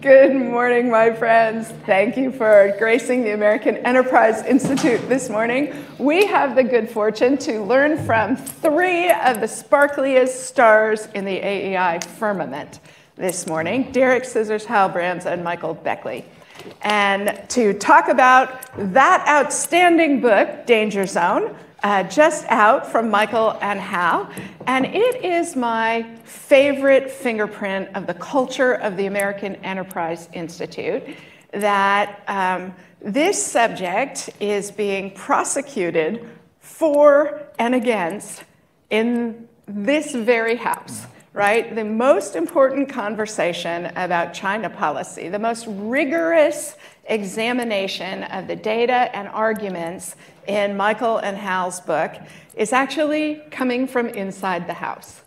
Good morning, my friends. Thank you for gracing the American Enterprise Institute this morning. We have the good fortune to learn from three of the sparkliest stars in the AEI firmament this morning Derek Scissors Hal Brands and Michael Beckley. And to talk about that outstanding book, Danger Zone, uh, just out from Michael and Hal. And it is my favorite fingerprint of the culture of the American Enterprise Institute that um, this subject is being prosecuted for and against in this very house right? The most important conversation about China policy, the most rigorous examination of the data and arguments in Michael and Hal's book is actually coming from inside the house.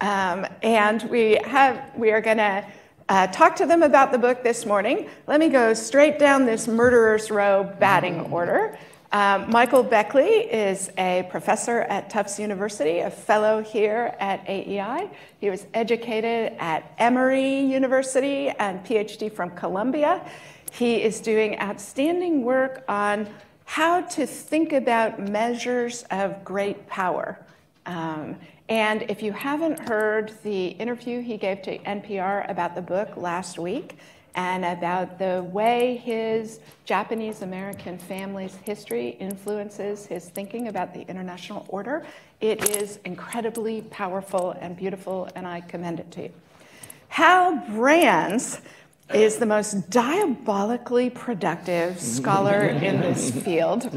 Um, and we, have, we are going to uh, talk to them about the book this morning. Let me go straight down this murderer's row batting order. Um, Michael Beckley is a professor at Tufts University, a fellow here at AEI. He was educated at Emory University and PhD from Columbia. He is doing outstanding work on how to think about measures of great power. Um, and if you haven't heard the interview he gave to NPR about the book last week, and about the way his Japanese American family's history influences his thinking about the international order. It is incredibly powerful and beautiful, and I commend it to you. Hal Brands is the most diabolically productive scholar in this field.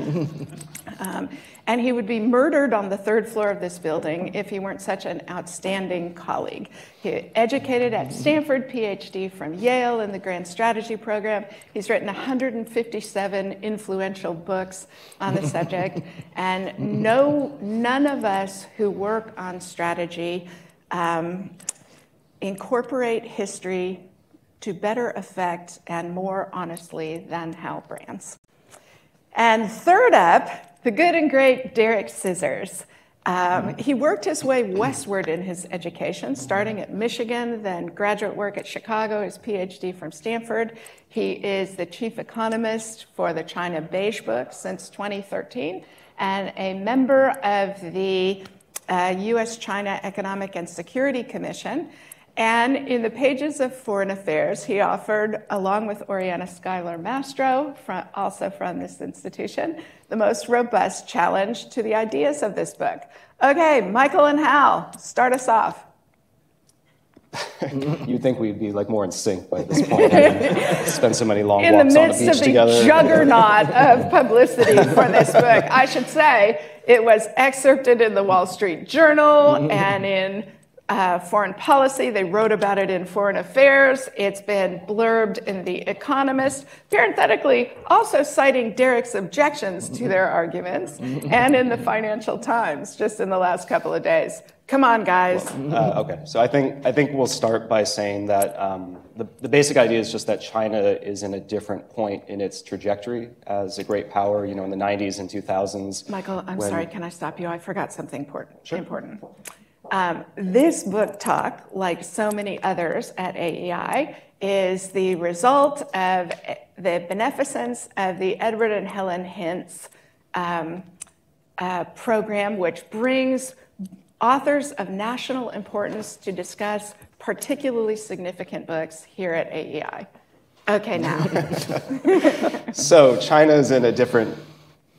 Um, and he would be murdered on the third floor of this building if he weren't such an outstanding colleague. He educated at Stanford, PhD from Yale in the Grand Strategy program. He's written 157 influential books on the subject, and no, none of us who work on strategy um, incorporate history to better effect and more honestly than Hal Brands. And third up, the good and great Derek Scissors. Um, he worked his way westward in his education, starting at Michigan, then graduate work at Chicago, his PhD from Stanford. He is the chief economist for the China Beige Book since 2013 and a member of the uh, US China Economic and Security Commission. And in the pages of Foreign Affairs, he offered, along with Oriana Skylar Mastro, from, also from this institution, the most robust challenge to the ideas of this book. Okay, Michael and Hal, start us off. You'd think we'd be like more in sync by this point. spend so many long in walks on the beach together. In the midst of the juggernaut of publicity for this book, I should say it was excerpted in the Wall Street Journal and in uh, foreign policy. They wrote about it in Foreign Affairs. It's been blurbed in The Economist, parenthetically, also citing Derek's objections to their arguments, and in the Financial Times just in the last couple of days. Come on, guys. Well, uh, okay, so I think I think we'll start by saying that um, the, the basic idea is just that China is in a different point in its trajectory as a great power. You know, in the 90s and 2000s. Michael, I'm when... sorry. Can I stop you? I forgot something important. Sure. Important. Um, this book talk, like so many others at AEI, is the result of the beneficence of the Edward and Helen Hintz um, uh, program, which brings authors of national importance to discuss particularly significant books here at AEI. Okay, now. so China is in a different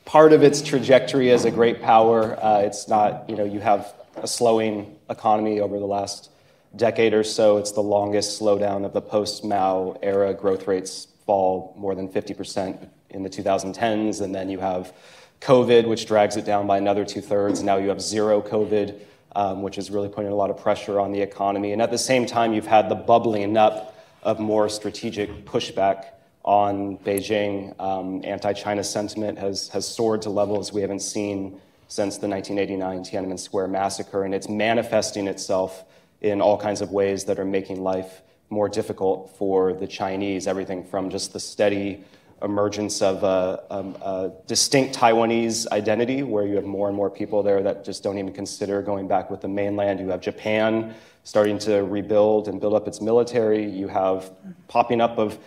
part of its trajectory as a great power. Uh, it's not, you know, you have a slowing economy over the last decade or so. It's the longest slowdown of the post Mao era. Growth rates fall more than 50% in the 2010s. And then you have COVID, which drags it down by another two thirds. Now you have zero COVID, um, which is really putting a lot of pressure on the economy. And at the same time, you've had the bubbling up of more strategic pushback on Beijing. Um, Anti China sentiment has, has soared to levels we haven't seen since the 1989 Tiananmen Square massacre, and it's manifesting itself in all kinds of ways that are making life more difficult for the Chinese. Everything from just the steady emergence of a, a, a, distinct Taiwanese identity, where you have more and more people there that just don't even consider going back with the mainland. You have Japan starting to rebuild and build up its military. You have popping up of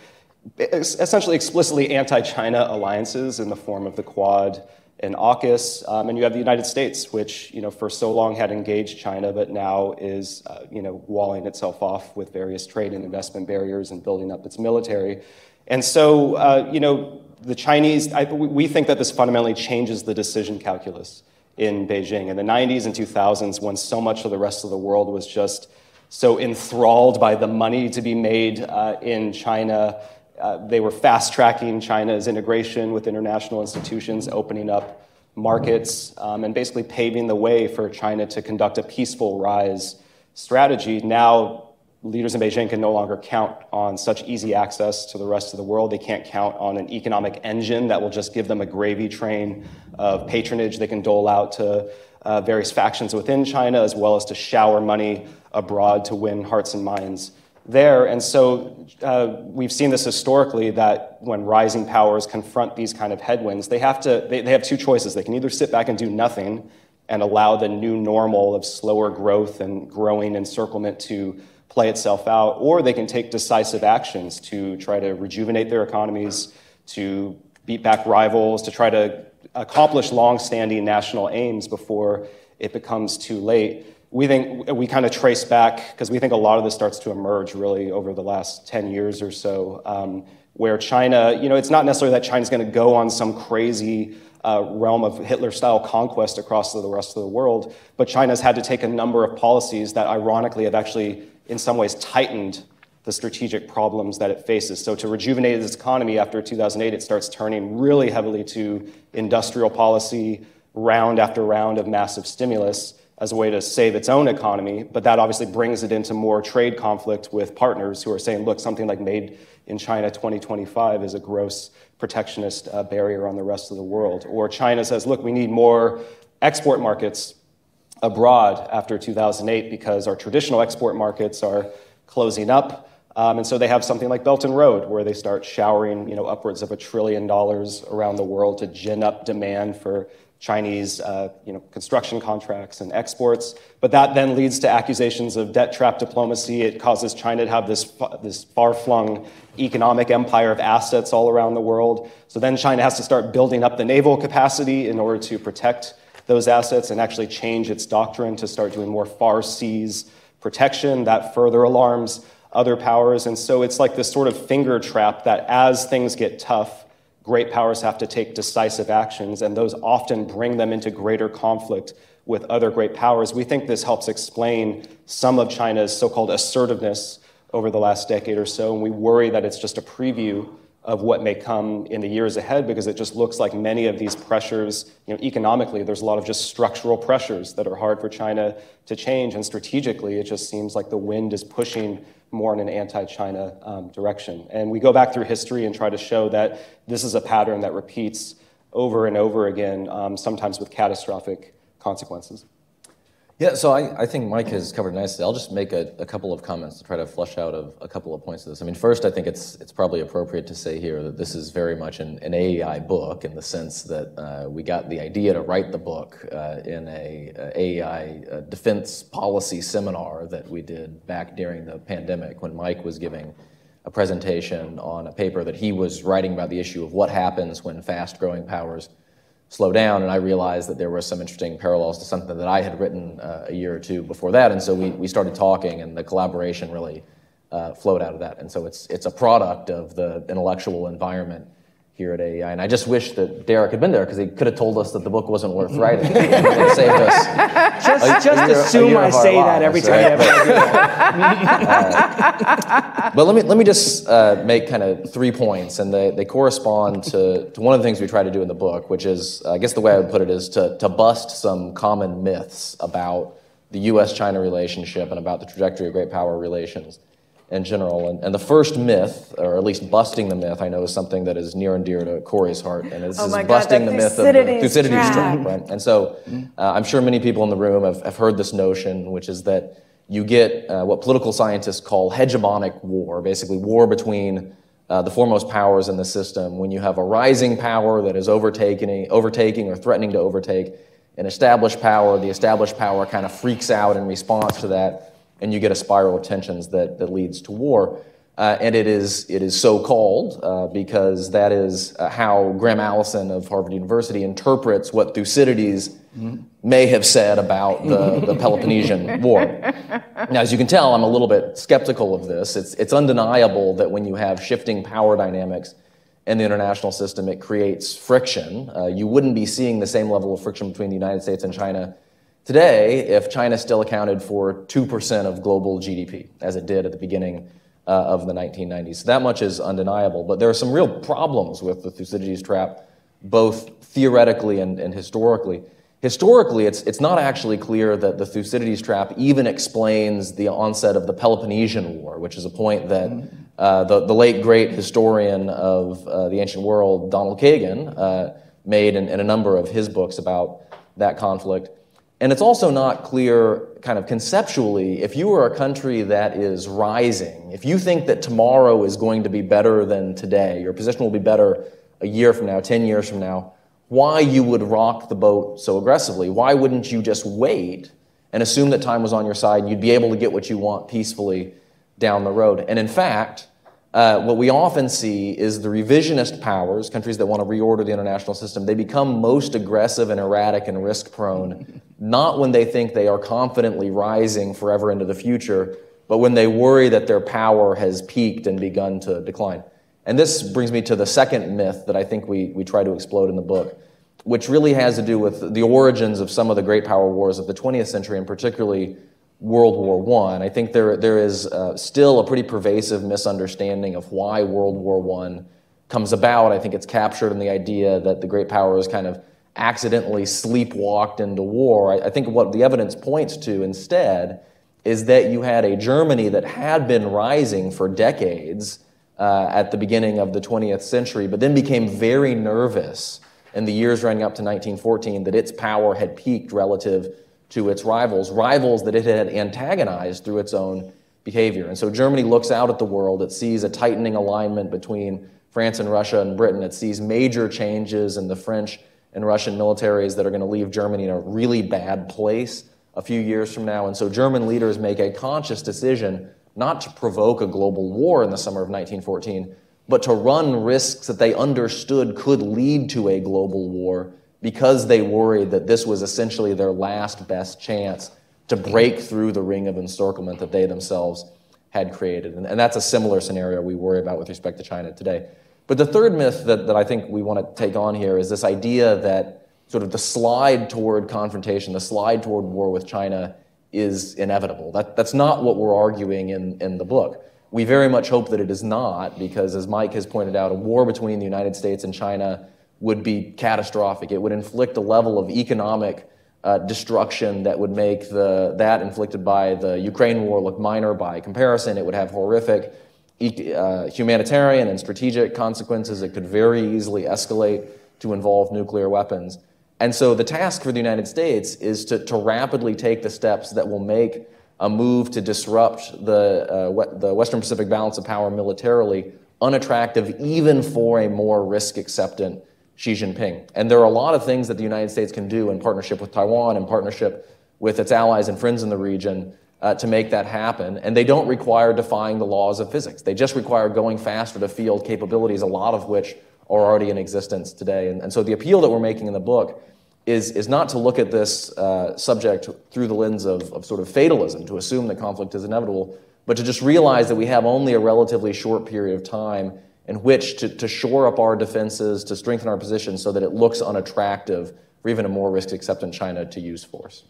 essentially explicitly anti-China alliances in the form of the Quad and AUKUS, um, and you have the United States, which you know for so long had engaged China, but now is uh, you know walling itself off with various trade and investment barriers and building up its military. And so, uh, you know, the Chinese, I, we think that this fundamentally changes the decision calculus in Beijing. In the 90s and 2000s, when so much of the rest of the world was just so enthralled by the money to be made uh, in China, uh, they were fast tracking China's integration with international institutions, opening up markets, um, and basically paving the way for China to conduct a peaceful rise strategy. Now, leaders in Beijing can no longer count on such easy access to the rest of the world. They can't count on an economic engine that will just give them a gravy train of patronage they can dole out to uh, various factions within China, as well as to shower money abroad to win hearts and minds there. And so uh, we've seen this historically that when rising powers confront these kind of headwinds, they have to they, they have two choices. They can either sit back and do nothing and allow the new normal of slower growth and growing encirclement to play itself out, or they can take decisive actions to try to rejuvenate their economies, to beat back rivals, to try to accomplish long-standing national aims before it becomes too late we think we kind of trace back because we think a lot of this starts to emerge really over the last 10 years or so um, where china you know it's not necessarily that china's going to go on some crazy uh, realm of hitler style conquest across the rest of the world but china's had to take a number of policies that ironically have actually in some ways tightened the strategic problems that it faces. So to rejuvenate its economy after 2008 it starts turning really heavily to industrial policy round after round of massive stimulus as a way to save its own economy, but that obviously brings it into more trade conflict with partners who are saying, look, something like made in China 2025 is a gross protectionist uh, barrier on the rest of the world. Or China says, look, we need more export markets abroad after 2008 because our traditional export markets are closing up. Um, and so they have something like Belt and Road, where they start showering you know, upwards of a trillion dollars around the world to gin up demand for Chinese uh, you know, construction contracts and exports. But that then leads to accusations of debt trap diplomacy. It causes China to have this, this far flung economic empire of assets all around the world. So then China has to start building up the naval capacity in order to protect those assets and actually change its doctrine to start doing more far seas protection. That further alarms other powers. And so it's like this sort of finger trap that as things get tough, great powers have to take decisive actions, and those often bring them into greater conflict with other great powers. We think this helps explain some of China's so called assertiveness over the last decade or so, and we worry that it's just a preview of what may come in the years ahead because it just looks like many of these pressures, you know, economically, there's a lot of just structural pressures that are hard for China to change, and strategically, it just seems like the wind is pushing more in an anti China um, direction. And we go back through history and try to show that this is a pattern that repeats over and over again, um, sometimes with catastrophic consequences. Yeah, so I, I think Mike has covered nicely. I'll just make a, a couple of comments to try to flush out of a couple of points of this. I mean, first, I think it's it's probably appropriate to say here that this is very much an, an AEI book in the sense that uh, we got the idea to write the book uh, in a, a AEI a defense policy seminar that we did back during the pandemic when Mike was giving a presentation on a paper that he was writing about the issue of what happens when fast-growing powers slow down, and I realized that there were some interesting parallels to something that I had written uh, a year or two before that, and so we, we started talking, and the collaboration really uh, flowed out of that. And so it's, it's a product of the intellectual environment here at AEI. And I just wish that Derek had been there because he could have told us that the book wasn't worth writing. and saved us. Just, a, just a year, assume I say lives, that every time right? uh, but let me, let me just uh, make kind of three points, and they, they correspond to, to one of the things we try to do in the book, which is, I guess the way I would put it is to, to bust some common myths about the US China relationship and about the trajectory of great power relations in general. And, and, the first myth, or at least busting the myth, I know is something that is near and dear to Kori's heart, and this oh is God, busting the myth of the Thucydides trap. Right? And so uh, I'm sure many people in the room have, have heard this notion, which is that you get uh, what political scientists call hegemonic war, basically war between uh, the foremost powers in the system, when you have a rising power that is overtaking, overtaking or threatening to overtake an established power, the established power kind of freaks out in response to that, and you get a spiral of tensions that, that leads to war. Uh, and it is, it is so called uh, because that is uh, how Graham Allison of Harvard University interprets what Thucydides mm-hmm. may have said about the, the Peloponnesian War. Now, as you can tell, I'm a little bit skeptical of this. It's, it's undeniable that when you have shifting power dynamics in the international system, it creates friction. Uh, you wouldn't be seeing the same level of friction between the United States and China today if China still accounted for 2% of global GDP, as it did at the beginning uh, of the 1990s. So that much is undeniable. But there are some real problems with the Thucydides trap, both theoretically and, and historically. Historically, it's, it's not actually clear that the Thucydides trap even explains the onset of the Peloponnesian War, which is a point that uh, the, the late great historian of uh, the ancient world, Donald Kagan, uh, made in, in a number of his books about that conflict. And it's also not clear, kind of conceptually, if you are a country that is rising, if you think that tomorrow is going to be better than today, your position will be better a year from now, 10 years from now, why you would rock the boat so aggressively? Why wouldn't you just wait and assume that time was on your side you'd be able to get what you want peacefully down the road? And in fact, uh, what we often see is the revisionist powers, countries that want to reorder the international system, they become most aggressive and erratic and risk prone, not when they think they are confidently rising forever into the future, but when they worry that their power has peaked and begun to decline. And this brings me to the second myth that I think we, we try to explode in the book, which really has to do with the origins of some of the great power wars of the 20th century, and particularly World War I. I think there, there is uh, still a pretty pervasive misunderstanding of why World War I comes about. I think it's captured in the idea that the great powers kind of accidentally sleepwalked into war. I, I think what the evidence points to instead is that you had a Germany that had been rising for decades uh, at the beginning of the 20th century, but then became very nervous in the years running up to 1914 that its power had peaked relative to its rivals, rivals that it had antagonized through its own behavior. And so Germany looks out at the world, it sees a tightening alignment between France and Russia and Britain, it sees major changes in the French and Russian militaries that are going to leave Germany in a really bad place a few years from now. And so German leaders make a conscious decision not to provoke a global war in the summer of 1914, but to run risks that they understood could lead to a global war because they worried that this was essentially their last best chance to break through the ring of encirclement that they themselves had created. And, and, that's a similar scenario we worry about with respect to China today. But the third myth that, that I think we want to take on here is this idea that sort of the slide toward confrontation, the slide toward war with China is inevitable. That, that's not what we're arguing in, in the book. We very much hope that it is not, because as Mike has pointed out, a war between the United States and China would be catastrophic. It would inflict a level of economic uh, destruction that would make the, that inflicted by the Ukraine war look minor by comparison. It would have horrific uh, humanitarian and strategic consequences. It could very easily escalate to involve nuclear weapons. And so the task for the United States is to, to rapidly take the steps that will make a move to disrupt the, uh, the Western Pacific balance of power militarily unattractive, even for a more risk acceptant Xi Jinping. And there are a lot of things that the United States can do in partnership with Taiwan, in partnership with its allies and friends in the region uh, to make that happen. And they don't require defying the laws of physics. They just require going faster to field capabilities, a lot of which are already in existence today. And, and so the appeal that we're making in the book is, is not to look at this uh, subject through the lens of, of sort of fatalism, to assume that conflict is inevitable, but to just realize that we have only a relatively short period of time in which to, to shore up our defenses, to strengthen our position so that it looks unattractive for even a more risk acceptant China to use force.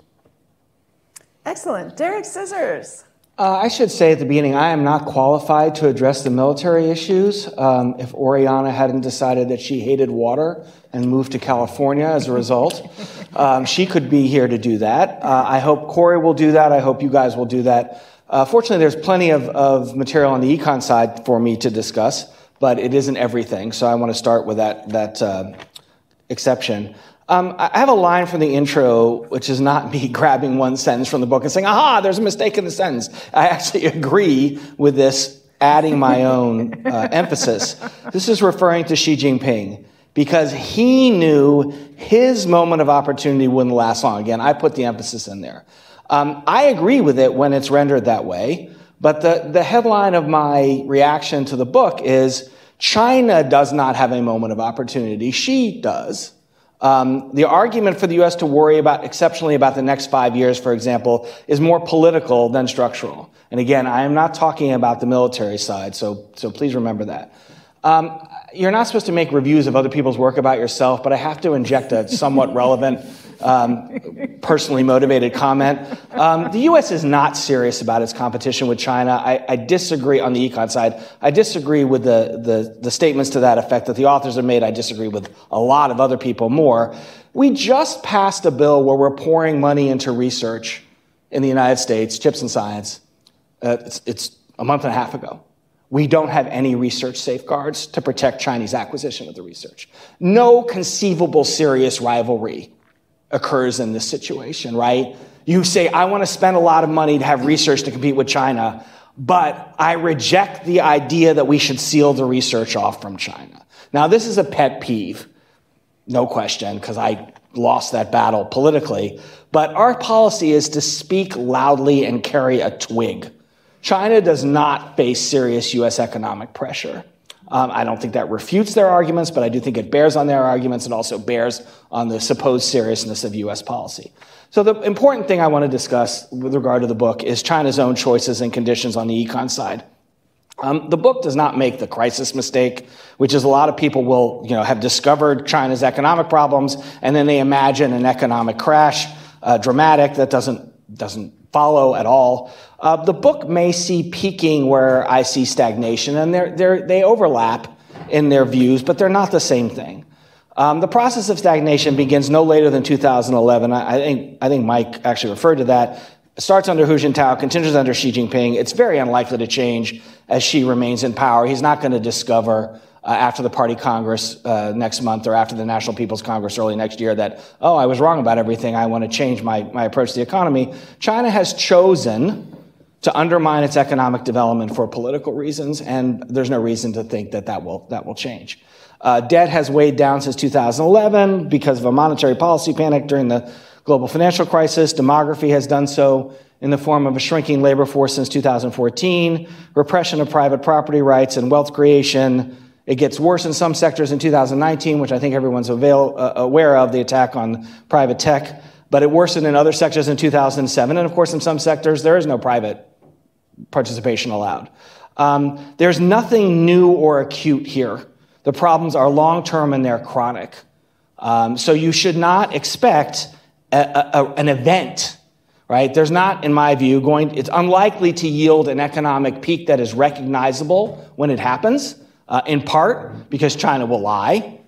Excellent. Derek Scissors. Uh, I should say at the beginning, I am not qualified to address the military issues. Um, if Oriana hadn't decided that she hated water and moved to California as a result, um, she could be here to do that. Uh, I hope Kori will do that. I hope you guys will do that. Uh, fortunately, there's plenty of, of material on the econ side for me to discuss but it isn't everything. So I want to start with that, that uh, exception. Um, I have a line from the intro, which is not me grabbing one sentence from the book and saying, aha, there's a mistake in the sentence. I actually agree with this adding my own uh, emphasis. This is referring to Xi Jinping because he knew his moment of opportunity wouldn't last long. Again, I put the emphasis in there. Um, I agree with it when it's rendered that way, but the, the headline of my reaction to the book is China does not have a moment of opportunity. Xi does. Um, the argument for the U.S. to worry about exceptionally about the next five years, for example, is more political than structural. And again, I am not talking about the military side, so so please remember that. Um, you're not supposed to make reviews of other people's work about yourself, but I have to inject a somewhat relevant, um, personally motivated comment. Um, the U.S. is not serious about its competition with China. I, I disagree on the econ side. I disagree with the, the, the statements to that effect that the authors have made. I disagree with a lot of other people more. We just passed a bill where we're pouring money into research in the United States, chips and science. Uh, it's, it's a month and a half ago we don't have any research safeguards to protect Chinese acquisition of the research. No conceivable serious rivalry occurs in this situation, right? You say, I want to spend a lot of money to have research to compete with China, but I reject the idea that we should seal the research off from China. Now, this is a pet peeve, no question, because I lost that battle politically. But our policy is to speak loudly and carry a twig China does not face serious U.S. economic pressure. Um, I don't think that refutes their arguments, but I do think it bears on their arguments and also bears on the supposed seriousness of U.S. policy. So the important thing I want to discuss with regard to the book is China's own choices and conditions on the econ side. Um, the book does not make the crisis mistake, which is a lot of people will, you know, have discovered China's economic problems and then they imagine an economic crash, uh, dramatic that doesn't doesn't follow at all. Uh, the book may see peaking where I see stagnation, and they're, they're, they overlap in their views, but they're not the same thing. Um, the process of stagnation begins no later than 2011. I, I, think, I think Mike actually referred to that. It starts under Hu Jintao, continues under Xi Jinping. It's very unlikely to change as Xi remains in power. He's not going to discover uh, after the party congress uh, next month or after the National People's Congress early next year that, oh, I was wrong about everything. I want to change my, my approach to the economy. China has chosen to undermine its economic development for political reasons, and there's no reason to think that that will, that will change. Uh, debt has weighed down since 2011 because of a monetary policy panic during the global financial crisis. Demography has done so in the form of a shrinking labor force since 2014, repression of private property rights and wealth creation, it gets worse in some sectors in 2019, which I think everyone's avail, uh, aware of, the attack on private tech. But it worsened in other sectors in 2007. And of course, in some sectors, there is no private participation allowed. Um, there's nothing new or acute here. The problems are long term and they're chronic. Um, so you should not expect a, a, an event right? There's not, in my view, going, it's unlikely to yield an economic peak that is recognizable when it happens uh, in part because China will lie,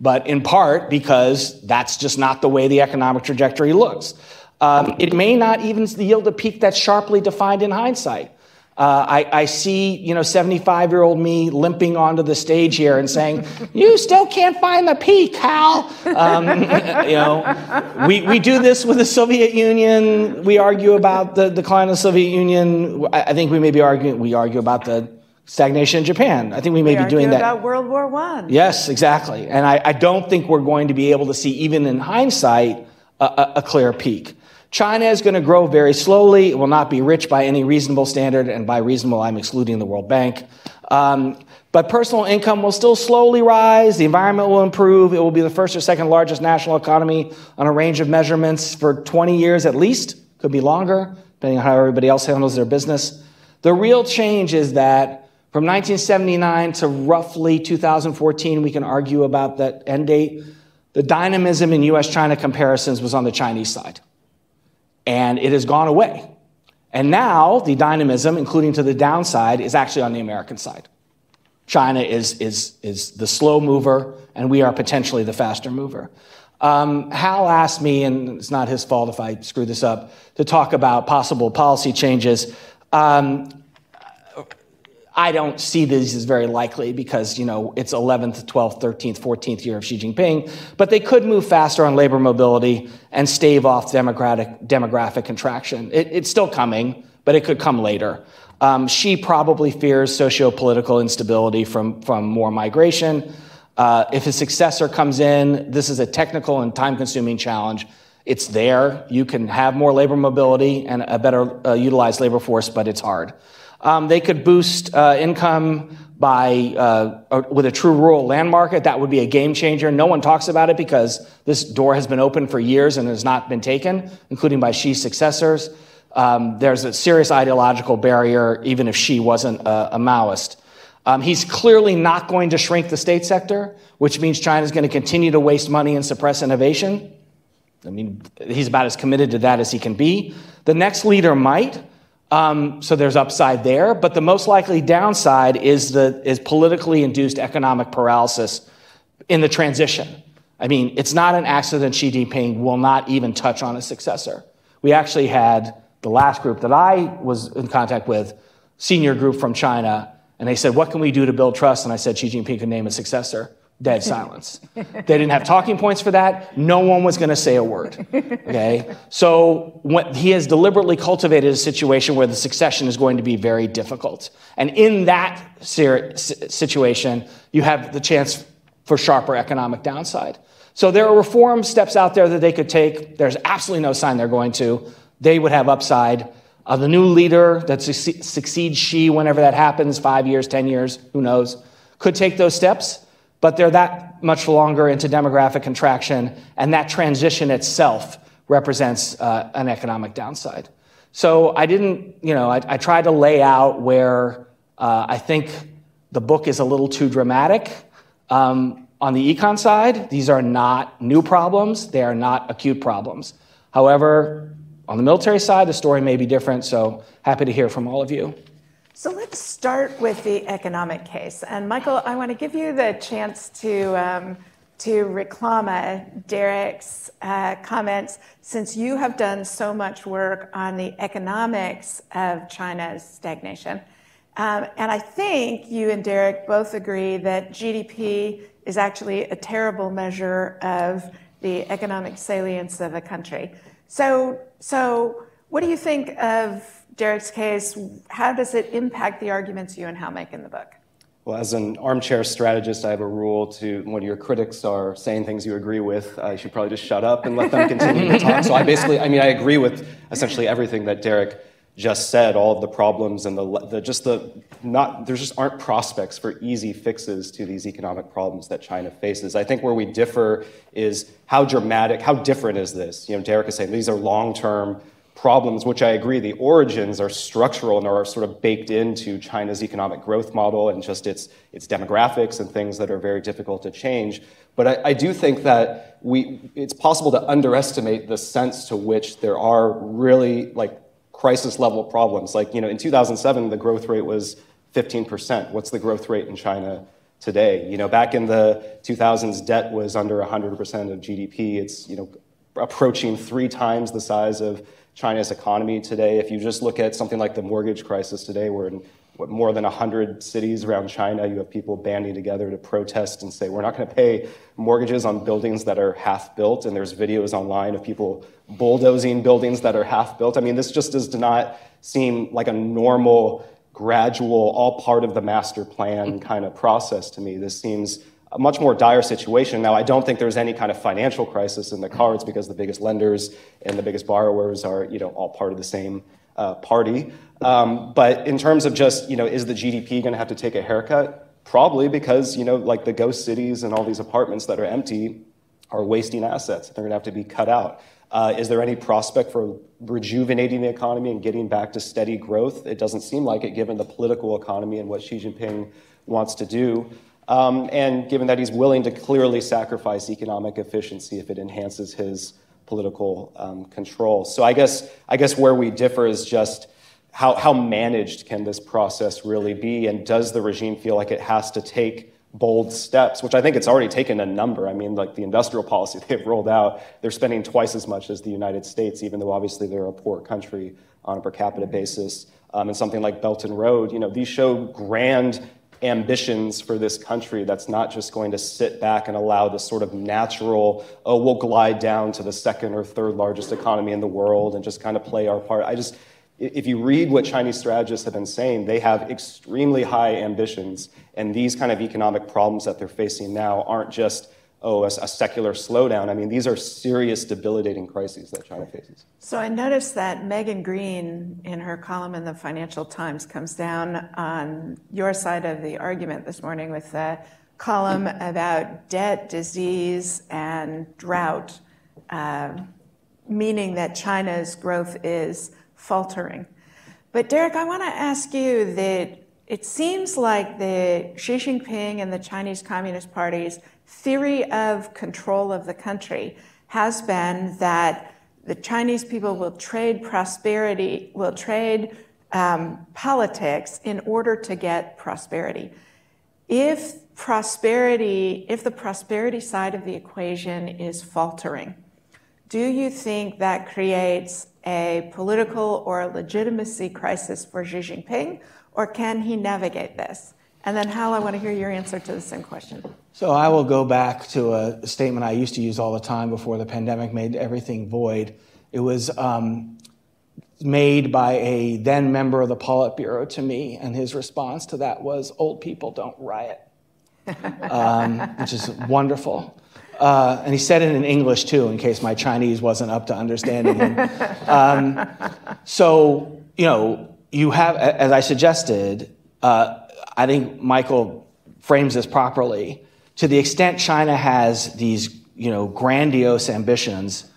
but in part because that's just not the way the economic trajectory looks. Um, it may not even yield a peak that's sharply defined in hindsight. Uh, I, I, see, you know, 75 year old me limping onto the stage here and saying, "You still can't find the peak, Hal." Um, you know, we, we do this with the Soviet Union. We argue about the decline of the Soviet Union. I, I think we may be arguing. We argue about the stagnation in Japan. I think we may we be doing that. About World War One. Yes, exactly. And I, I, don't think we're going to be able to see, even in hindsight, a, a, a clear peak. China is going to grow very slowly. It will not be rich by any reasonable standard, and by reasonable, I'm excluding the World Bank. Um, but personal income will still slowly rise. The environment will improve. It will be the first or second largest national economy on a range of measurements for 20 years at least. Could be longer, depending on how everybody else handles their business. The real change is that from 1979 to roughly 2014, we can argue about that end date. The dynamism in US China comparisons was on the Chinese side, and it has gone away. And now the dynamism, including to the downside, is actually on the American side. China is, is, is the slow mover, and we are potentially the faster mover. Um, Hal asked me, and it's not his fault if I screw this up, to talk about possible policy changes. Um, I don't see these as very likely because, you know, it's 11th, 12th, 13th, 14th year of Xi Jinping, but they could move faster on labor mobility and stave off demographic, demographic contraction. It, it's still coming, but it could come later. Um, Xi probably fears socio-political instability from, from more migration. Uh, if his successor comes in, this is a technical and time consuming challenge. It's there. You can have more labor mobility and a better uh, utilized labor force, but it's hard. Um, they could boost uh, income by uh, with a true rural land market. That would be a game changer. No one talks about it because this door has been open for years and has not been taken, including by Xi's successors. Um, there's a serious ideological barrier, even if Xi wasn't a, a Maoist. Um, he's clearly not going to shrink the state sector, which means China is going to continue to waste money and suppress innovation. I mean, he's about as committed to that as he can be. The next leader might, um, so there's upside there, but the most likely downside is the is politically induced economic paralysis in the transition. I mean, it's not an accident Xi Jinping will not even touch on a successor. We actually had the last group that I was in contact with, senior group from China, and they said, What can we do to build trust? And I said, Xi Jinping can name a successor. Dead silence. they didn't have talking points for that. No one was going to say a word. Okay? So he has deliberately cultivated a situation where the succession is going to be very difficult. And in that situation, you have the chance for sharper economic downside. So there are reform steps out there that they could take. There's absolutely no sign they're going to they would have upside. Uh, the new leader that succeeds Xi, whenever that happens, five years, 10 years, who knows, could take those steps, but they're that much longer into demographic contraction, and that transition itself represents uh, an economic downside. So I didn't, you know, I, I tried to lay out where uh, I think the book is a little too dramatic. Um, on the econ side, these are not new problems, they are not acute problems. However, on the military side, the story may be different, so happy to hear from all of you. So let's start with the economic case. And Michael, I want to give you the chance to, um, to reclama Derek's uh, comments since you have done so much work on the economics of China's stagnation. Um, and I think you and Derek both agree that GDP is actually a terrible measure of the economic salience of a country. So, so what do you think of Derek's case? How does it impact the arguments you and Hal make in the book? Well, as an armchair strategist, I have a rule to when your critics are saying things you agree with, uh, you should probably just shut up and let them continue to talk. So I basically, I mean, I agree with essentially everything that Derek just said, all of the problems and the, the just the not there just aren't prospects for easy fixes to these economic problems that China faces. I think where we differ is how dramatic, how different is this? You know, Derek is saying these are long-term problems, which I agree, the origins are structural and are sort of baked into China's economic growth model and just its, its demographics and things that are very difficult to change. But I, I do think that we, it's possible to underestimate the sense to which there are really like crisis level problems. Like, you know, in 2007, the growth rate was 15%. What's the growth rate in China today? You know, back in the 2000s, debt was under 100% of GDP. It's, you know, approaching three times the size of China's economy today. If you just look at something like the mortgage crisis today, we're in what, more than 100 cities around China. You have people banding together to protest and say, we're not going to pay mortgages on buildings that are half built. And there's videos online of people bulldozing buildings that are half built. I mean, this just does not seem like a normal gradual, all part of the master plan kind of process to me. This seems a much more dire situation. Now, I don't think there's any kind of financial crisis in the cards because the biggest lenders and the biggest borrowers are, you know, all part of the same uh, party. Um, but in terms of just, you know, is the GDP going to have to take a haircut? Probably because, you know, like the ghost cities and all these apartments that are empty are wasting assets. They're going to have to be cut out. Uh, is there any prospect for rejuvenating the economy and getting back to steady growth? It doesn't seem like it, given the political economy and what Xi Jinping wants to do. Um, and given that he's willing to clearly sacrifice economic efficiency if it enhances his political um, control. So I guess, I guess where we differ is just how, how managed can this process really be? And does the regime feel like it has to take bold steps, which I think it's already taken a number. I mean, like the industrial policy they've rolled out, they're spending twice as much as the United States, even though obviously they're a poor country on a per capita basis. Um, and something like Belt and Road, you know, these show grand ambitions for this country that's not just going to sit back and allow this sort of natural, oh, we'll glide down to the second or third largest economy in the world and just kind of play our part. I just, if you read what Chinese strategists have been saying, they have extremely high ambitions. And these kind of economic problems that they're facing now aren't just, oh, a, a, secular slowdown. I mean, these are serious, debilitating crises that China faces. So I noticed that Megan Greene, in her column in the Financial Times, comes down on your side of the argument this morning with a column about debt, disease, and drought, uh, meaning that China's growth is faltering. But Derek, I want to ask you that it seems like the Xi Jinping and the Chinese Communist Party's theory of control of the country has been that the Chinese people will trade prosperity, will trade um, politics in order to get prosperity. If prosperity, if the prosperity side of the equation is faltering, do you think that creates a political or legitimacy crisis for Xi Jinping, or can he navigate this? And then, Hal, I want to hear your answer to the same question. So, I will go back to a statement I used to use all the time before the pandemic made everything void. It was um, made by a then member of the Politburo to me, and his response to that was old people don't riot, um, which is wonderful. Uh, and he said it in English too, in case my Chinese wasn't up to understanding him. um, so, you know, you have, as I suggested, uh, I think Michael frames this properly. To the extent China has these, you know, grandiose ambitions,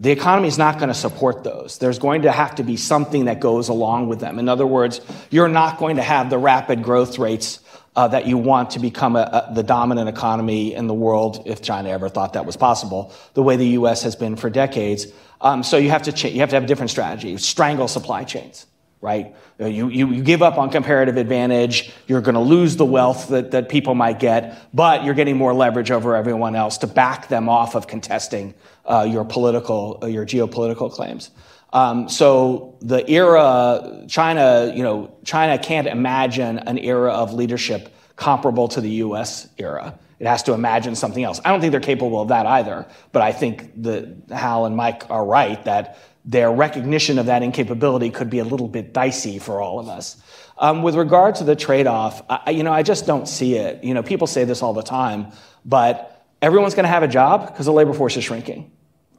the economy is not going to support those. There's going to have to be something that goes along with them. In other words, you're not going to have the rapid growth rates uh, that you want to become a, a, the dominant economy in the world, if China ever thought that was possible, the way the U.S. has been for decades. Um, so you have to you have to have a different strategy. Strangle supply chains, right? Uh, you, you, you give up on comparative advantage. You're going to lose the wealth that, that people might get, but you're getting more leverage over everyone else to back them off of contesting uh, your political, uh, your geopolitical claims. Um, so the era, China, you know, China can't imagine an era of leadership comparable to the U.S. era. It has to imagine something else. I don't think they're capable of that either, but I think that Hal and Mike are right that their recognition of that incapability could be a little bit dicey for all of us. Um, with regard to the trade-off, I, you know, I just don't see it. You know, people say this all the time, but everyone's going to have a job because the labor force is shrinking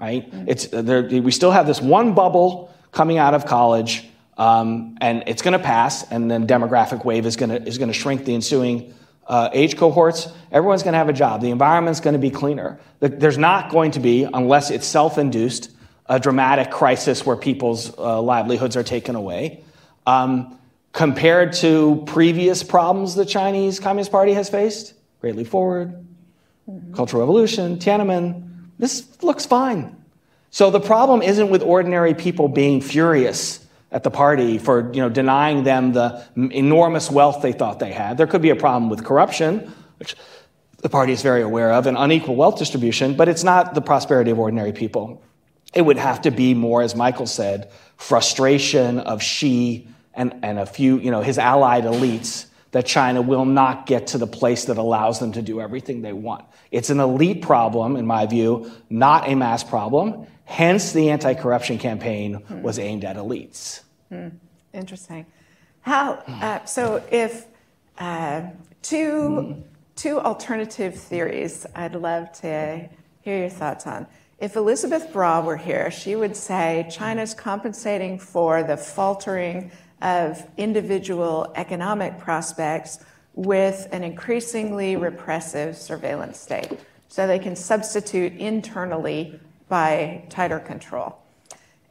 right? It's, there, we still have this one bubble coming out of college, um, and it's going to pass, and then demographic wave is going to is going to shrink the ensuing uh, age cohorts. Everyone's going to have a job. The environment's going to be cleaner. There's not going to be, unless it's self-induced, a dramatic crisis where people's uh, livelihoods are taken away. Um, compared to previous problems the Chinese Communist Party has faced, Great Leap Forward, mm-hmm. Cultural Revolution, Tiananmen, this looks fine. So the problem isn't with ordinary people being furious at the party for you know, denying them the enormous wealth they thought they had. There could be a problem with corruption, which the party is very aware of, and unequal wealth distribution, but it's not the prosperity of ordinary people. It would have to be more, as Michael said, frustration of Xi and, and a few, you know, his allied elites that China will not get to the place that allows them to do everything they want. It's an elite problem, in my view, not a mass problem. Hence, the anti corruption campaign was aimed at elites. Hmm. Interesting. How, uh, so if uh, two, two alternative theories I'd love to hear your thoughts on. If Elizabeth Bra were here, she would say China's compensating for the faltering of individual economic prospects with an increasingly repressive surveillance state. So they can substitute internally by tighter control.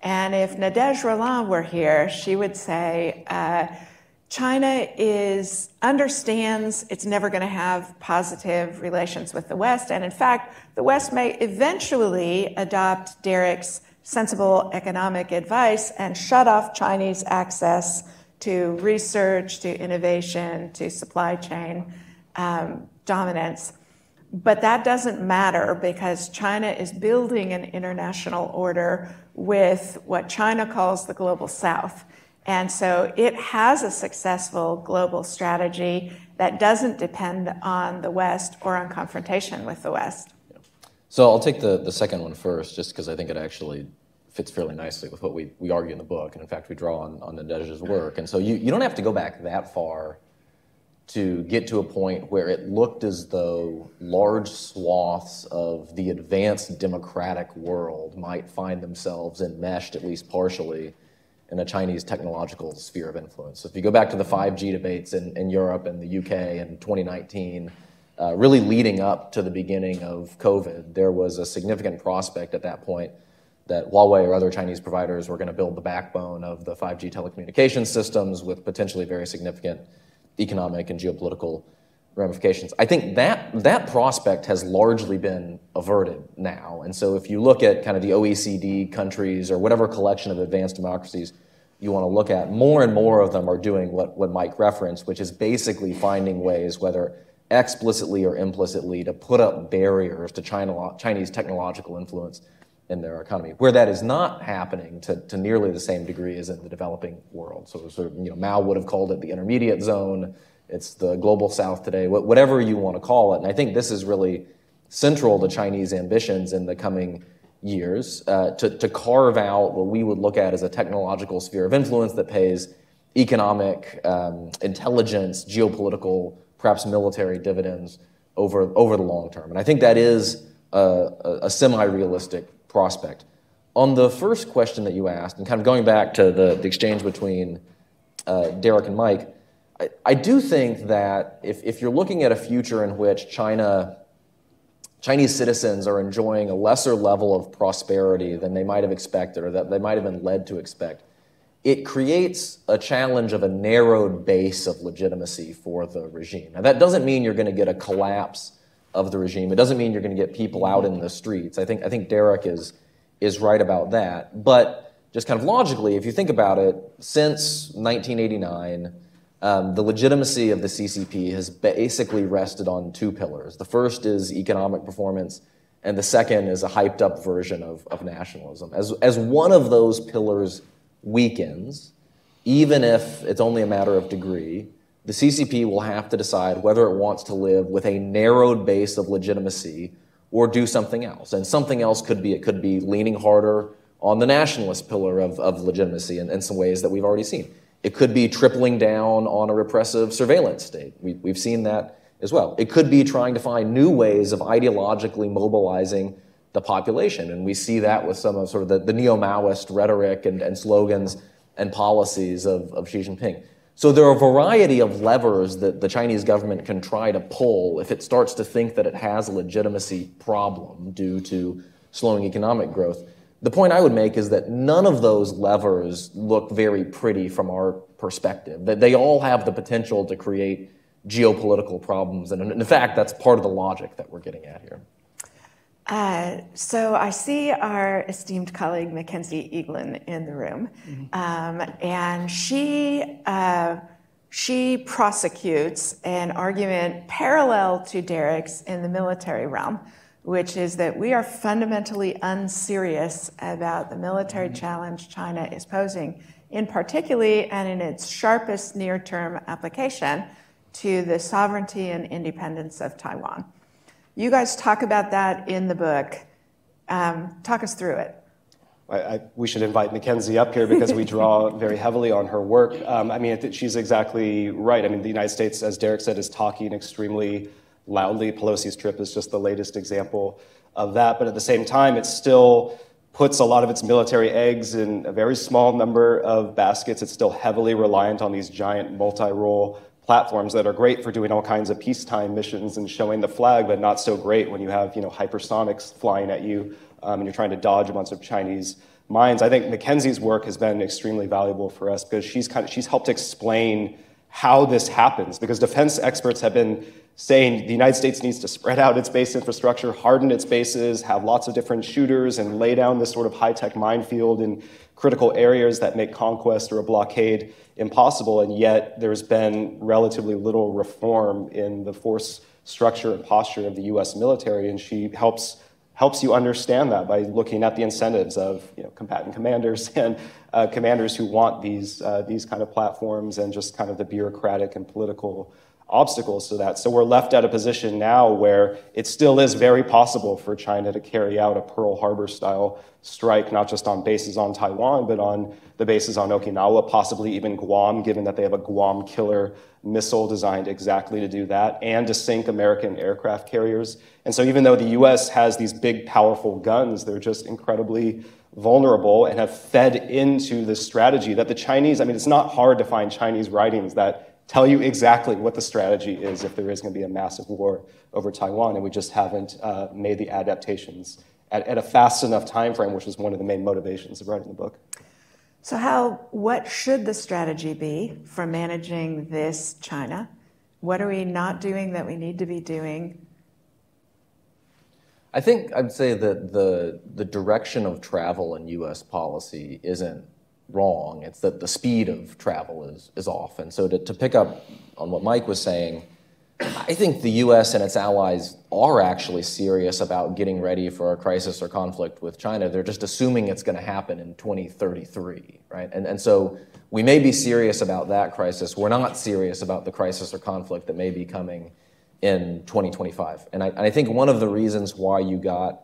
And if Nadège Rolland were here, she would say uh, China is understands it's never going to have positive relations with the West, and in fact, the West may eventually adopt Derek's sensible economic advice and shut off Chinese access to research, to innovation, to supply chain um, dominance. But that doesn't matter because China is building an international order with what China calls the global south. And so it has a successful global strategy that doesn't depend on the West or on confrontation with the West. So I'll take the, the second one first, just because I think it actually fits fairly nicely with what we, we argue in the book. And in fact, we draw on, on Nadège's work. And so you, you don't have to go back that far to get to a point where it looked as though large swaths of the advanced democratic world might find themselves enmeshed, at least partially, in a Chinese technological sphere of influence. So if you go back to the 5G debates in, in Europe and the UK in 2019, uh, really leading up to the beginning of COVID, there was a significant prospect at that point that Huawei or other Chinese providers were going to build the backbone of the 5G telecommunications systems with potentially very significant economic and geopolitical ramifications. I think that that prospect has largely been averted now. And so if you look at kind of the OECD countries or whatever collection of advanced democracies you want to look at, more and more of them are doing what, what Mike referenced, which is basically finding ways, whether explicitly or implicitly, to put up barriers to China, Chinese technological influence in their economy. Where that is not happening to, to nearly the same degree as in the developing world. So sort of, you know, Mao would have called it the intermediate zone it's the global south today, whatever you want to call it. And I think this is really central to Chinese ambitions in the coming years uh, to, to carve out what we would look at as a technological sphere of influence that pays economic, um, intelligence, geopolitical, perhaps military dividends over, over the long term. And I think that is a, a, semi realistic prospect. On the first question that you asked, and kind of going back to the, the exchange between uh, Derek and Mike, I, I do think that if, if you're looking at a future in which China, Chinese citizens are enjoying a lesser level of prosperity than they might have expected or that they might have been led to expect, it creates a challenge of a narrowed base of legitimacy for the regime. Now, that doesn't mean you're going to get a collapse of the regime. It doesn't mean you're going to get people out in the streets. I think, I think Derek is, is right about that. But just kind of logically, if you think about it, since 1989, um, the legitimacy of the CCP has basically rested on two pillars. The first is economic performance, and the second is a hyped up version of, of nationalism. As, as one of those pillars weakens, even if it's only a matter of degree, the CCP will have to decide whether it wants to live with a narrowed base of legitimacy or do something else. And something else could be it could be leaning harder on the nationalist pillar of, of legitimacy in, in some ways that we've already seen. It could be tripling down on a repressive surveillance state. We, we've seen that as well. It could be trying to find new ways of ideologically mobilizing the population. And we see that with some of sort of the, the neo Maoist rhetoric and, and slogans and policies of, of Xi Jinping. So there are a variety of levers that the Chinese government can try to pull if it starts to think that it has a legitimacy problem due to slowing economic growth the point I would make is that none of those levers look very pretty from our perspective. That they all have the potential to create geopolitical problems, and in fact, that's part of the logic that we're getting at here. Uh, so I see our esteemed colleague Mackenzie Eaglen in the room, mm-hmm. um, and she uh, she prosecutes an argument parallel to Derek's in the military realm which is that we are fundamentally unserious about the military mm-hmm. challenge China is posing, in particularly and in its sharpest near term application to the sovereignty and independence of Taiwan. You guys talk about that in the book. Um, talk us through it. I, I, we should invite Mackenzie up here because we draw very heavily on her work. Um, I mean, she's exactly right. I mean, the United States, as Derek said, is talking extremely loudly. Pelosi's trip is just the latest example of that. But at the same time, it still puts a lot of its military eggs in a very small number of baskets. It's still heavily reliant on these giant multi role platforms that are great for doing all kinds of peacetime missions and showing the flag, but not so great when you have you know hypersonics flying at you um, and you're trying to dodge a bunch of Chinese mines. I think Mackenzie's work has been extremely valuable for us because she's kind of she's helped explain how this happens because defense experts have been saying the United States needs to spread out its base infrastructure, harden its bases, have lots of different shooters, and lay down this sort of high tech minefield in critical areas that make conquest or a blockade impossible. And yet, there's been relatively little reform in the force structure and posture of the US military. And she helps helps you understand that by looking at the incentives of you know, combatant commanders and uh, commanders who want these, uh, these kind of platforms and just kind of the bureaucratic and political obstacles to that. So we're left at a position now where it still is very possible for China to carry out a Pearl Harbor style strike, not just on bases on Taiwan, but on the bases on Okinawa, possibly even Guam, given that they have a Guam killer missile designed exactly to do that, and to sink American aircraft carriers. And so even though the US has these big, powerful guns, they're just incredibly vulnerable and have fed into the strategy that the Chinese, I mean, it's not hard to find Chinese writings that tell you exactly what the strategy is if there is going to be a massive war over Taiwan, and we just haven't uh, made the adaptations at, at, a fast enough time frame, which was one of the main motivations of writing the book. So, how what should the strategy be for managing this China? What are we not doing that we need to be doing? I think I'd say that the the direction of travel in U.S. policy isn't wrong. It's that the speed of travel is, is off. And so to, to pick up on what Mike was saying, I think the US and its allies are actually serious about getting ready for a crisis or conflict with China. They're just assuming it's going to happen in 2033, right? And, and so we may be serious about that crisis. We're not serious about the crisis or conflict that may be coming in 2025. And I, and I think one of the reasons why you got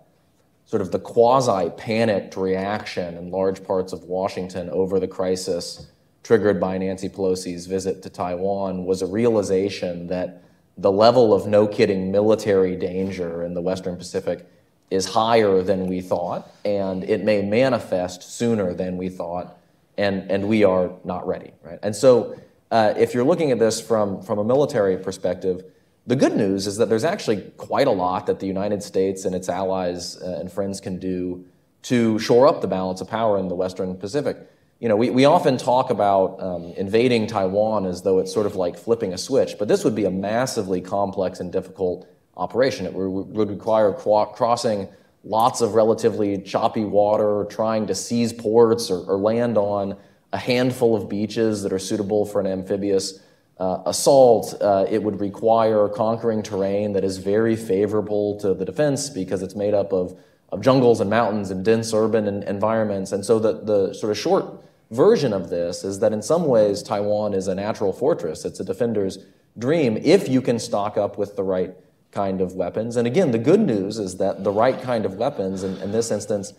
sort of the quasi panicked reaction in large parts of Washington over the crisis triggered by Nancy Pelosi's visit to Taiwan was a realization that the level of no kidding military danger in the Western Pacific is higher than we thought, and it may manifest sooner than we thought, and, and we are not ready. Right? And so, uh, if you're looking at this from, from a military perspective, the good news is that there's actually quite a lot that the United States and its allies uh, and friends can do to shore up the balance of power in the Western Pacific. You know, we, we often talk about um, invading Taiwan as though it's sort of like flipping a switch, but this would be a massively complex and difficult operation. It would require crossing lots of relatively choppy water, trying to seize ports or, or land on a handful of beaches that are suitable for an amphibious uh, assault, uh, it would require conquering terrain that is very favorable to the defense because it's made up of, of jungles and mountains and dense urban and environments. And so the, the sort of short version of this is that in some ways Taiwan is a natural fortress. It's a defender's dream if you can stock up with the right kind of weapons. And again, the good news is that the right kind of weapons, in, in this instance,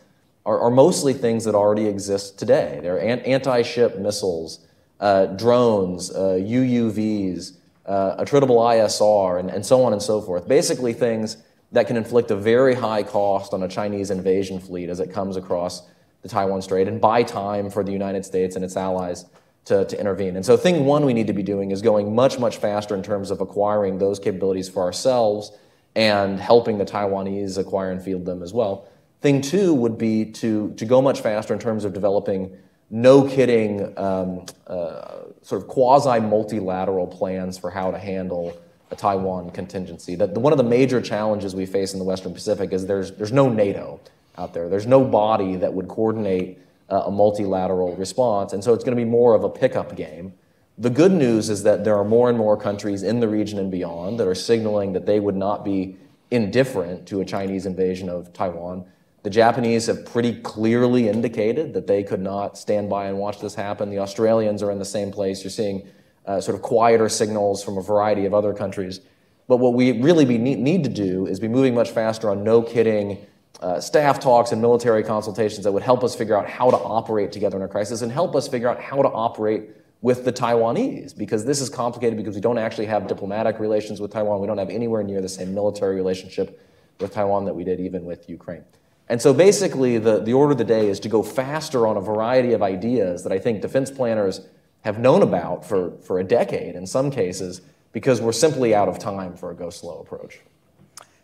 are, are, mostly things that already exist today. They're anti ship missiles uh, drones, uh, UUVs, uh, attritable ISR, and, and so on and so forth. Basically, things that can inflict a very high cost on a Chinese invasion fleet as it comes across the Taiwan Strait and buy time for the United States and its allies to, to intervene. And so, thing one we need to be doing is going much, much faster in terms of acquiring those capabilities for ourselves and helping the Taiwanese acquire and field them as well. Thing two would be to, to go much faster in terms of developing no kidding, um, uh, sort of quasi multilateral plans for how to handle a Taiwan contingency. That one of the major challenges we face in the Western Pacific is there's there's no NATO out there. There's no body that would coordinate uh, a multilateral response, and so it's going to be more of a pickup game. The good news is that there are more and more countries in the region and beyond that are signaling that they would not be indifferent to a Chinese invasion of Taiwan. The Japanese have pretty clearly indicated that they could not stand by and watch this happen. The Australians are in the same place. You're seeing uh, sort of quieter signals from a variety of other countries. But what we really need to do is be moving much faster on no kidding uh, staff talks and military consultations that would help us figure out how to operate together in a crisis and help us figure out how to operate with the Taiwanese because this is complicated because we don't actually have diplomatic relations with Taiwan. We don't have anywhere near the same military relationship with Taiwan that we did even with Ukraine. And so basically, the, the order of the day is to go faster on a variety of ideas that I think defense planners have known about for, for a decade in some cases because we're simply out of time for a go slow approach.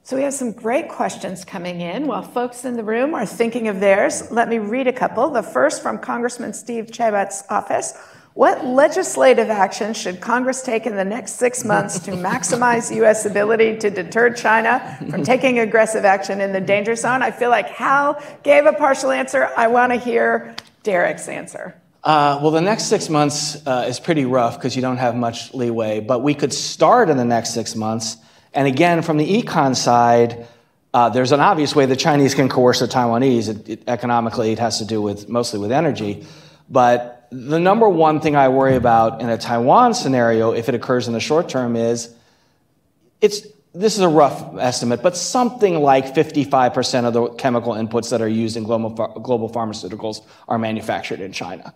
So we have some great questions coming in while folks in the room are thinking of theirs. Let me read a couple. The first from Congressman Steve Chabot's office. What legislative action should Congress take in the next six months to maximize U.S. ability to deter China from taking aggressive action in the danger zone? I feel like Hal gave a partial answer. I want to hear Derek's answer. Uh, well, the next six months uh, is pretty rough because you don't have much leeway, but we could start in the next six months. And again, from the econ side, uh, there's an obvious way the Chinese can coerce the Taiwanese. It, it, economically, it has to do with mostly with energy. But But the number one thing I worry about in a Taiwan scenario, if it occurs in the short term, is it's this is a rough estimate, but something like 55% of the chemical inputs that are used in global, global pharmaceuticals are manufactured in China.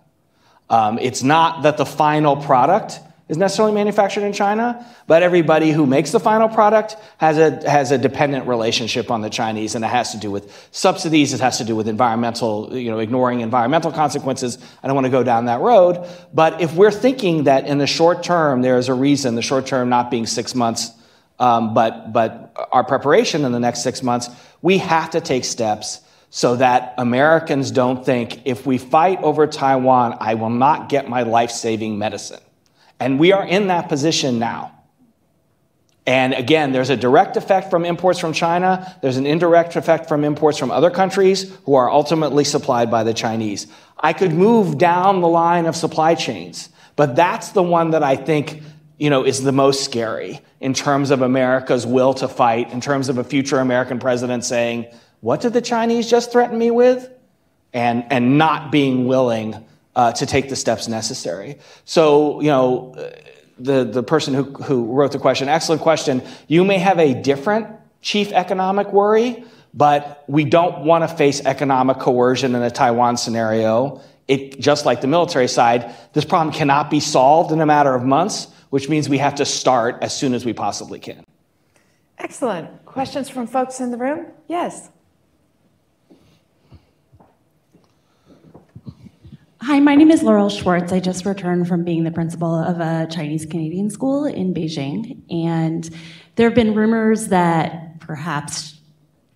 Um, it's not that the final product is necessarily manufactured in China, but everybody who makes the final product has a, has a dependent relationship on the Chinese, and it has to do with subsidies, it has to do with environmental, you know, ignoring environmental consequences. I don't want to go down that road. But if we're thinking that in the short term, there is a reason, the short term not being six months um, but, but our preparation in the next six months, we have to take steps so that Americans don't think if we fight over Taiwan, I will not get my life saving medicine. And we are in that position now. And again, there's a direct effect from imports from China. There's an indirect effect from imports from other countries who are ultimately supplied by the Chinese. I could move down the line of supply chains, but that's the one that I think you know, is the most scary in terms of America's will to fight, in terms of a future American president saying, What did the Chinese just threaten me with? And, and not being willing uh, to take the steps necessary. So, you know, the, the person who, who wrote the question, excellent question. You may have a different chief economic worry, but we don't want to face economic coercion in a Taiwan scenario. It, just like the military side, this problem cannot be solved in a matter of months which means we have to start as soon as we possibly can. Excellent. Questions from folks in the room? Yes. Hi, my name is Laurel Schwartz. I just returned from being the principal of a Chinese Canadian school in Beijing. And there have been rumors that perhaps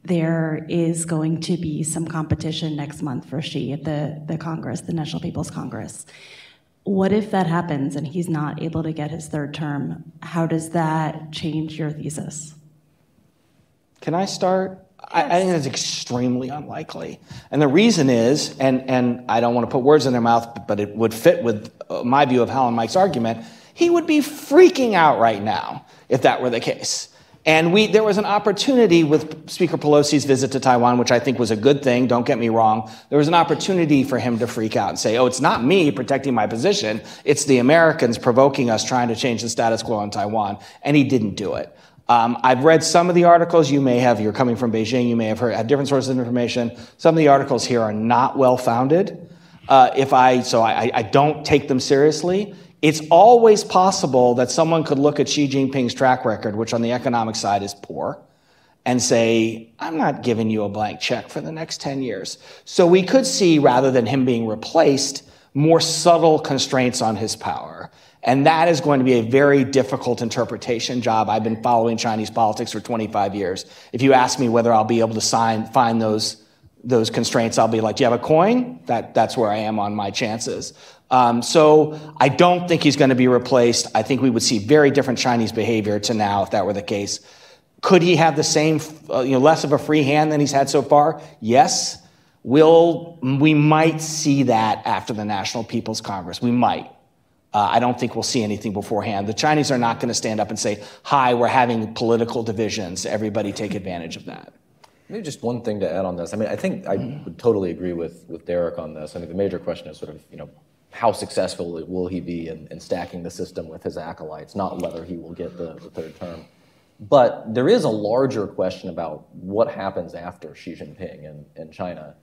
there is going to be some competition next month for Xi at the, the Congress, the National People's Congress. What if that happens and he's not able to get his third term? How does that change your thesis? Can I start? I, I, think it's extremely unlikely. And the reason is, and, and I don't want to put words in their mouth, but it would fit with uh, my view of Hal and Mike's argument, he would be freaking out right now if that were the case. And we, there was an opportunity with Speaker Pelosi's visit to Taiwan, which I think was a good thing, don't get me wrong. There was an opportunity for him to freak out and say, oh, it's not me protecting my position, it's the Americans provoking us trying to change the status quo in Taiwan. And he didn't do it. Um, I've read some of the articles you may have, you're coming from Beijing, you may have heard, had different sources of information. Some of the articles here are not well founded. Uh, if I, so I, I don't take them seriously. It's always possible that someone could look at Xi Jinping's track record, which on the economic side is poor, and say, I'm not giving you a blank check for the next 10 years. So we could see, rather than him being replaced, more subtle constraints on his power. And that is going to be a very difficult interpretation job. I've been following Chinese politics for 25 years. If you ask me whether I'll be able to sign, find those, those constraints, I'll be like, Do you have a coin? That, that's where I am on my chances. Um, so I don't think he's going to be replaced. I think we would see very different Chinese behavior to now if that were the case. Could he have the same, uh, you know, less of a free hand than he's had so far? Yes. Will we might see that after the National People's Congress? We might. Uh, I don't think we'll see anything beforehand. The Chinese are not going to stand up and say, "Hi, we're having political divisions. Everybody take advantage of that." Maybe just one thing to add on this. I mean, I think I would totally agree with with Derek on this. I mean, the major question is sort of, you know, how successful will he be in, in, stacking the system with his acolytes, not whether he will get the, the, third term. But there is a larger question about what happens after Xi Jinping in, in China.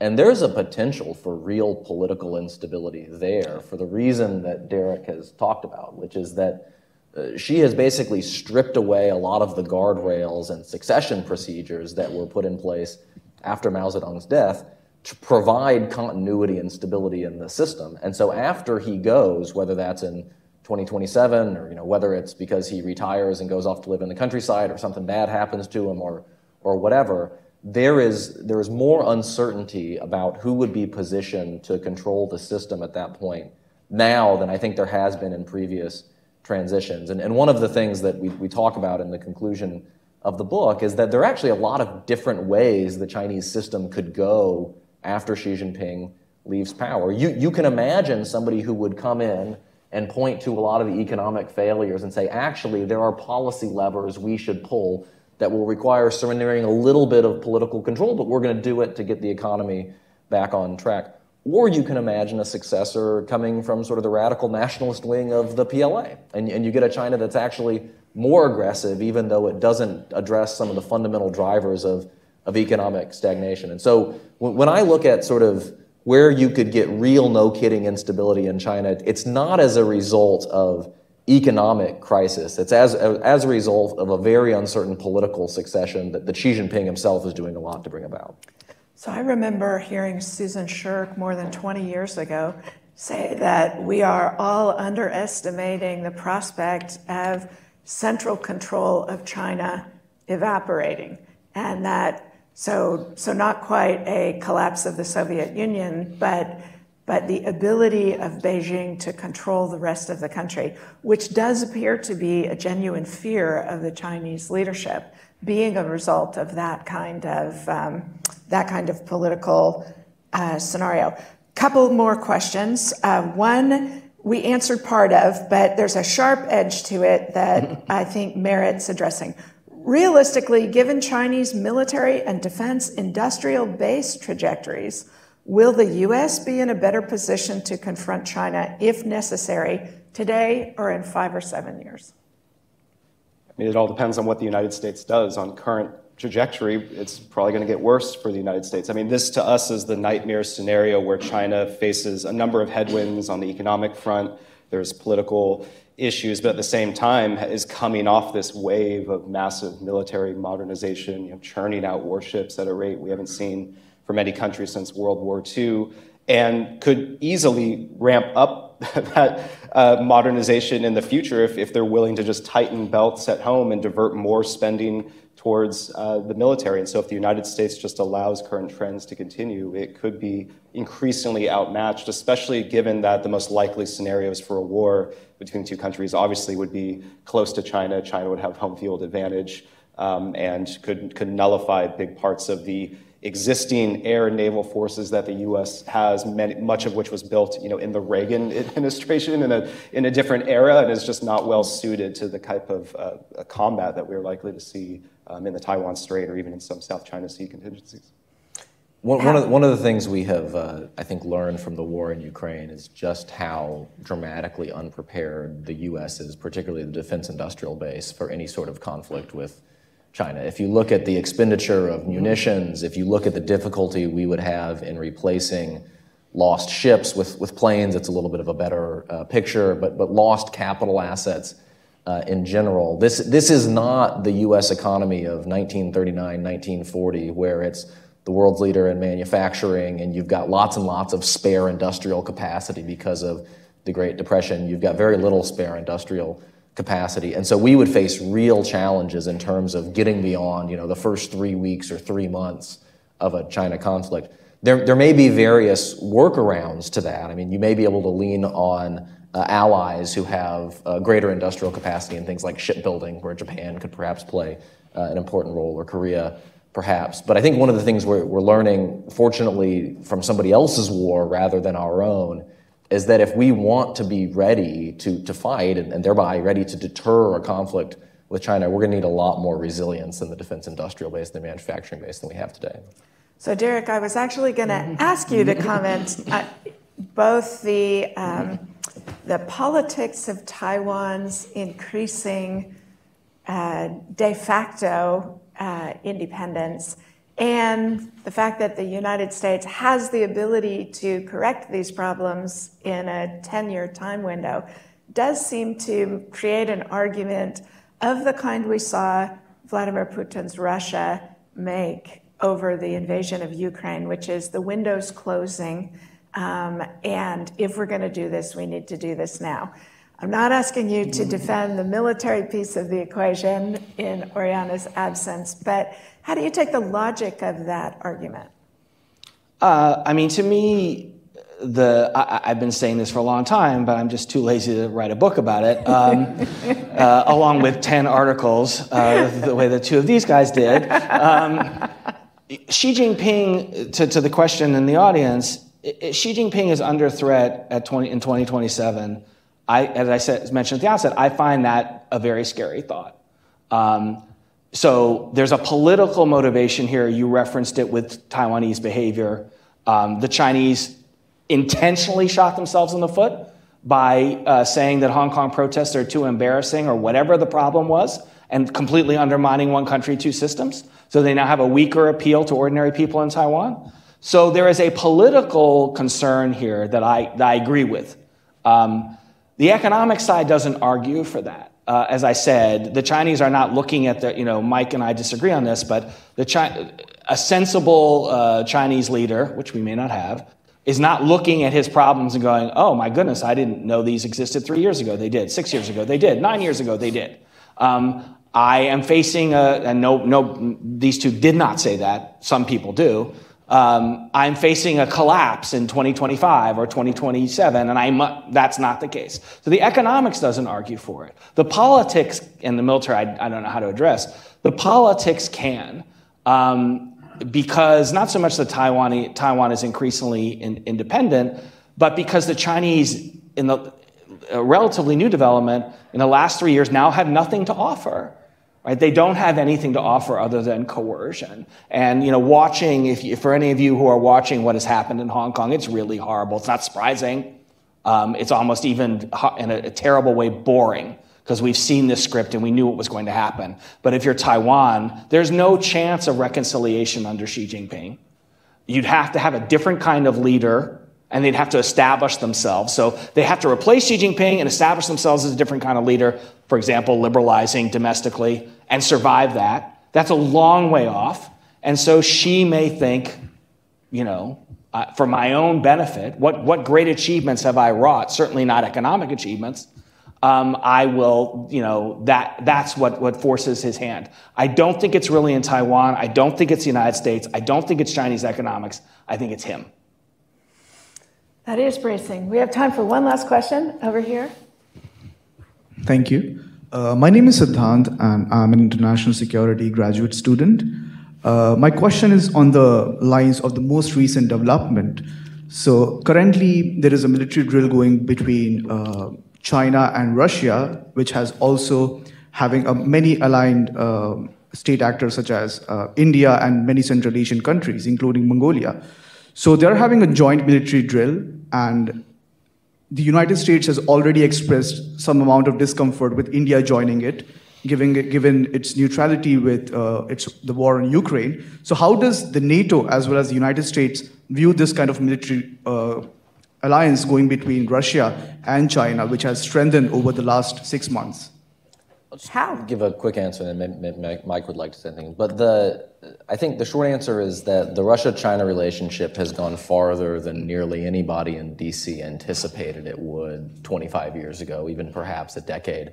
And there's a potential for real political instability there for the reason that Derek has talked about, which is that uh, Xi has basically stripped away a lot of the guardrails and succession procedures that were put in place after Mao Zedong's death to provide continuity and stability in the system. And so after he goes, whether that's in 2027 or you know whether it's because he retires and goes off to live in the countryside or something bad happens to him or or whatever, there is there is more uncertainty about who would be positioned to control the system at that point now than I think there has been in previous transitions. And, and one of the things that we, we talk about in the conclusion of the book is that there are actually a lot of different ways the Chinese system could go after Xi Jinping leaves power. You, you can imagine somebody who would come in and point to a lot of the economic failures and say, actually, there are policy levers we should pull that will require surrendering a little bit of political control, but we're going to do it to get the economy back on track. Or you can imagine a successor coming from sort of the radical nationalist wing of the PLA. And, and you get a China that's actually more aggressive, even though it doesn't address some of the fundamental drivers of, of economic stagnation. And so when, when I look at sort of where you could get real no kidding instability in China, it's not as a result of economic crisis. It's as, as a result of a very uncertain political succession that, that Xi Jinping himself is doing a lot to bring about. So I remember hearing Susan Shirk more than 20 years ago say that we are all underestimating the prospect of central control of China evaporating. And that, so, so not quite a collapse of the Soviet Union, but but the ability of Beijing to control the rest of the country, which does appear to be a genuine fear of the Chinese leadership, being a result of that kind of um, that kind of political uh, scenario. Couple more questions. Uh, one we answered part of, but there's a sharp edge to it that I think merits addressing. Realistically, given Chinese military and defense industrial base trajectories, Will the US be in a better position to confront China if necessary today or in five or seven years? I mean, it all depends on what the United States does. On current trajectory, it's probably going to get worse for the United States. I mean, this to us is the nightmare scenario where China faces a number of headwinds on the economic front. There's political issues, but at the same time is coming off this wave of massive military modernization, you know, churning out warships at a rate we haven't seen for many countries since World War II, and could easily ramp up that uh, modernization in the future if, if they're willing to just tighten belts at home and divert more spending towards uh, the military. And so, if the United States just allows current trends to continue, it could be increasingly outmatched, especially given that the most likely scenarios for a war between two countries obviously would be close to China. China would have home field advantage um, and could, could nullify big parts of the existing air and naval forces that the U.S. has, many, much of which was built, you know, in the Reagan administration in a in a different era, and is just not well suited to the type of uh, combat that we're likely to see um, in the Taiwan Strait or even in some South China Sea contingencies. One, one, of, the, one of the things we have, uh, I think, learned from the war in Ukraine is just how dramatically unprepared the U.S. is, particularly the defense industrial base, for any sort of conflict with China. If you look at the expenditure of munitions, if you look at the difficulty we would have in replacing lost ships with, with planes, it's a little bit of a better uh, picture, but, but lost capital assets uh, in general. This, this is not the US economy of 1939, 1940, where it's the world's leader in manufacturing and you've got lots and lots of spare industrial capacity because of the Great Depression. You've got very little spare industrial capacity. And so we would face real challenges in terms of getting beyond, you know, the first three weeks or three months of a China conflict. There, there may be various workarounds to that. I mean, you may be able to lean on uh, allies who have uh, greater industrial capacity in things like shipbuilding, where Japan could perhaps play uh, an important role, or Korea perhaps. But I think one of the things we're, we're learning, fortunately, from somebody else's war rather than our own, is that if we want to be ready to, to fight and, and thereby ready to deter a conflict with China, we're going to need a lot more resilience in the defense industrial base, the manufacturing base than we have today. So, Derek, I was actually going to ask you to comment uh, both the, um, the politics of Taiwan's increasing uh, de facto uh, independence and the fact that the United States has the ability to correct these problems in a 10 year time window does seem to create an argument of the kind we saw Vladimir Putin's Russia make over the invasion of Ukraine, which is the windows closing. Um, and if we're going to do this, we need to do this now. I'm not asking you to defend the military piece of the equation in Oriana's absence, but how do you take the logic of that argument? Uh, I mean, to me, the I, have been saying this for a long time, but I'm just too lazy to write a book about it. Um, uh, along with ten articles, uh, the way the two of these guys did. Um, Xi Jinping, to, to the question in the audience, Xi Jinping is under threat at 20, in 2027. I, as I said, mentioned at the outset, I find that a very scary thought. Um, so there's a political motivation here. You referenced it with Taiwanese behavior. Um, the Chinese intentionally shot themselves in the foot by uh, saying that Hong Kong protests are too embarrassing or whatever the problem was, and completely undermining one country, two systems. So they now have a weaker appeal to ordinary people in Taiwan. So there is a political concern here that I, that I agree with. Um, the economic side doesn't argue for that. Uh, as I said, the Chinese are not looking at the, you know, Mike and I disagree on this, but the Chi- a sensible uh, Chinese leader, which we may not have, is not looking at his problems and going, oh my goodness, I didn't know these existed three years ago. They did. Six years ago, they did. Nine years ago, they did. Um, I am facing a, and no, no, these two did not say that. Some people do. Um, I'm facing a collapse in 2025 or 2027, and I'm, that's not the case. So the economics doesn't argue for it. The politics and the military, I, I don't know how to address. The politics can. Um, because not so much that Taiwan, Taiwan is increasingly in, independent, but because the Chinese, in the relatively new development, in the last three years, now have nothing to offer. Right? They don't have anything to offer other than coercion. And you know, watching, if you, for any of you who are watching what has happened in Hong Kong, it's really horrible. It's not surprising. Um, it's almost even in a, a terrible way boring because we've seen this script and we knew what was going to happen. But if you're Taiwan, there's no chance of reconciliation under Xi Jinping. You'd have to have a different kind of leader and they'd have to establish themselves. So they have to replace Xi Jinping and establish themselves as a different kind of leader, for example, liberalizing domestically, and survive that. That's a long way off. And so Xi may think, you know, uh, for my own benefit, what, what great achievements have I wrought? Certainly not economic achievements um, I will, you know, that, that's what, what forces his hand. I don't think it's really in Taiwan. I don't think it's the United States. I don't think it's Chinese economics. I think it's him. That is bracing. We have time for one last question over here. Thank you. Uh, my name is Siddhant, and I'm an international security graduate student. Uh, my question is on the lines of the most recent development. So, currently, there is a military drill going between uh, China and Russia, which has also having a, many aligned uh, state actors such as uh, India and many Central Asian countries, including Mongolia. So they're having a joint military drill, and the United States has already expressed some amount of discomfort with India joining it, given, given its neutrality with uh, its, the war in Ukraine. So how does the NATO as well as the United States view this kind of military uh, alliance going between Russia and China, which has strengthened over the last six months? Hal? Give a quick answer, and then Mike would like to say anything. But the, I think the short answer is that the Russia-China relationship has gone farther than nearly anybody in D.C. anticipated it would 25 years ago, even perhaps a decade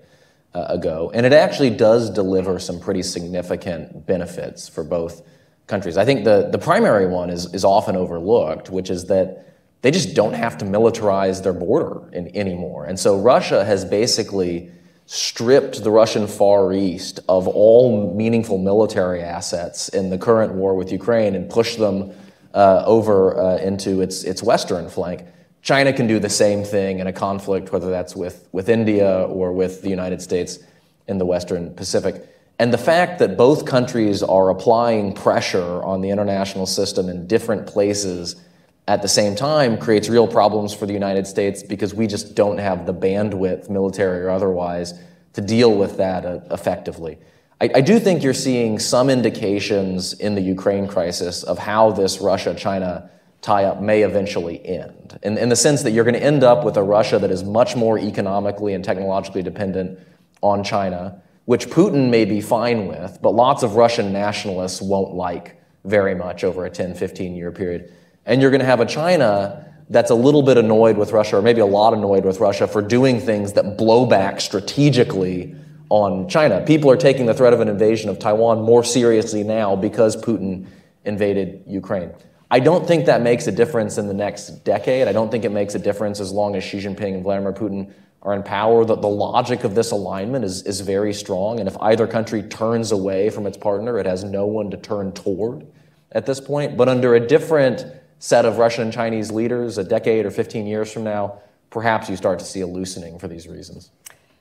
uh, ago, and it actually does deliver some pretty significant benefits for both countries. I think the the primary one is is often overlooked, which is that they just don't have to militarize their border in, anymore. And so Russia has basically stripped the Russian Far East of all meaningful military assets in the current war with Ukraine and pushed them uh, over uh, into its, its western flank. China can do the same thing in a conflict, whether that's with, with India or with the United States in the Western Pacific. And the fact that both countries are applying pressure on the international system in different places at the same time creates real problems for the United States because we just don't have the bandwidth, military or otherwise, to deal with that uh, effectively. I, I, do think you're seeing some indications in the Ukraine crisis of how this Russia China tie up may eventually end, in, in the sense that you're going to end up with a Russia that is much more economically and technologically dependent on China, which Putin may be fine with, but lots of Russian nationalists won't like very much over a 10, 15 year period. And you're going to have a China that's a little bit annoyed with Russia, or maybe a lot annoyed with Russia for doing things that blow back strategically on China. People are taking the threat of an invasion of Taiwan more seriously now because Putin invaded Ukraine. I don't think that makes a difference in the next decade. I don't think it makes a difference as long as Xi Jinping and Vladimir Putin are in power. The, the logic of this alignment is, is very strong. And if either country turns away from its partner, it has no one to turn toward at this point. But under a different set of Russian and Chinese leaders a decade or 15 years from now, perhaps you start to see a loosening for these reasons.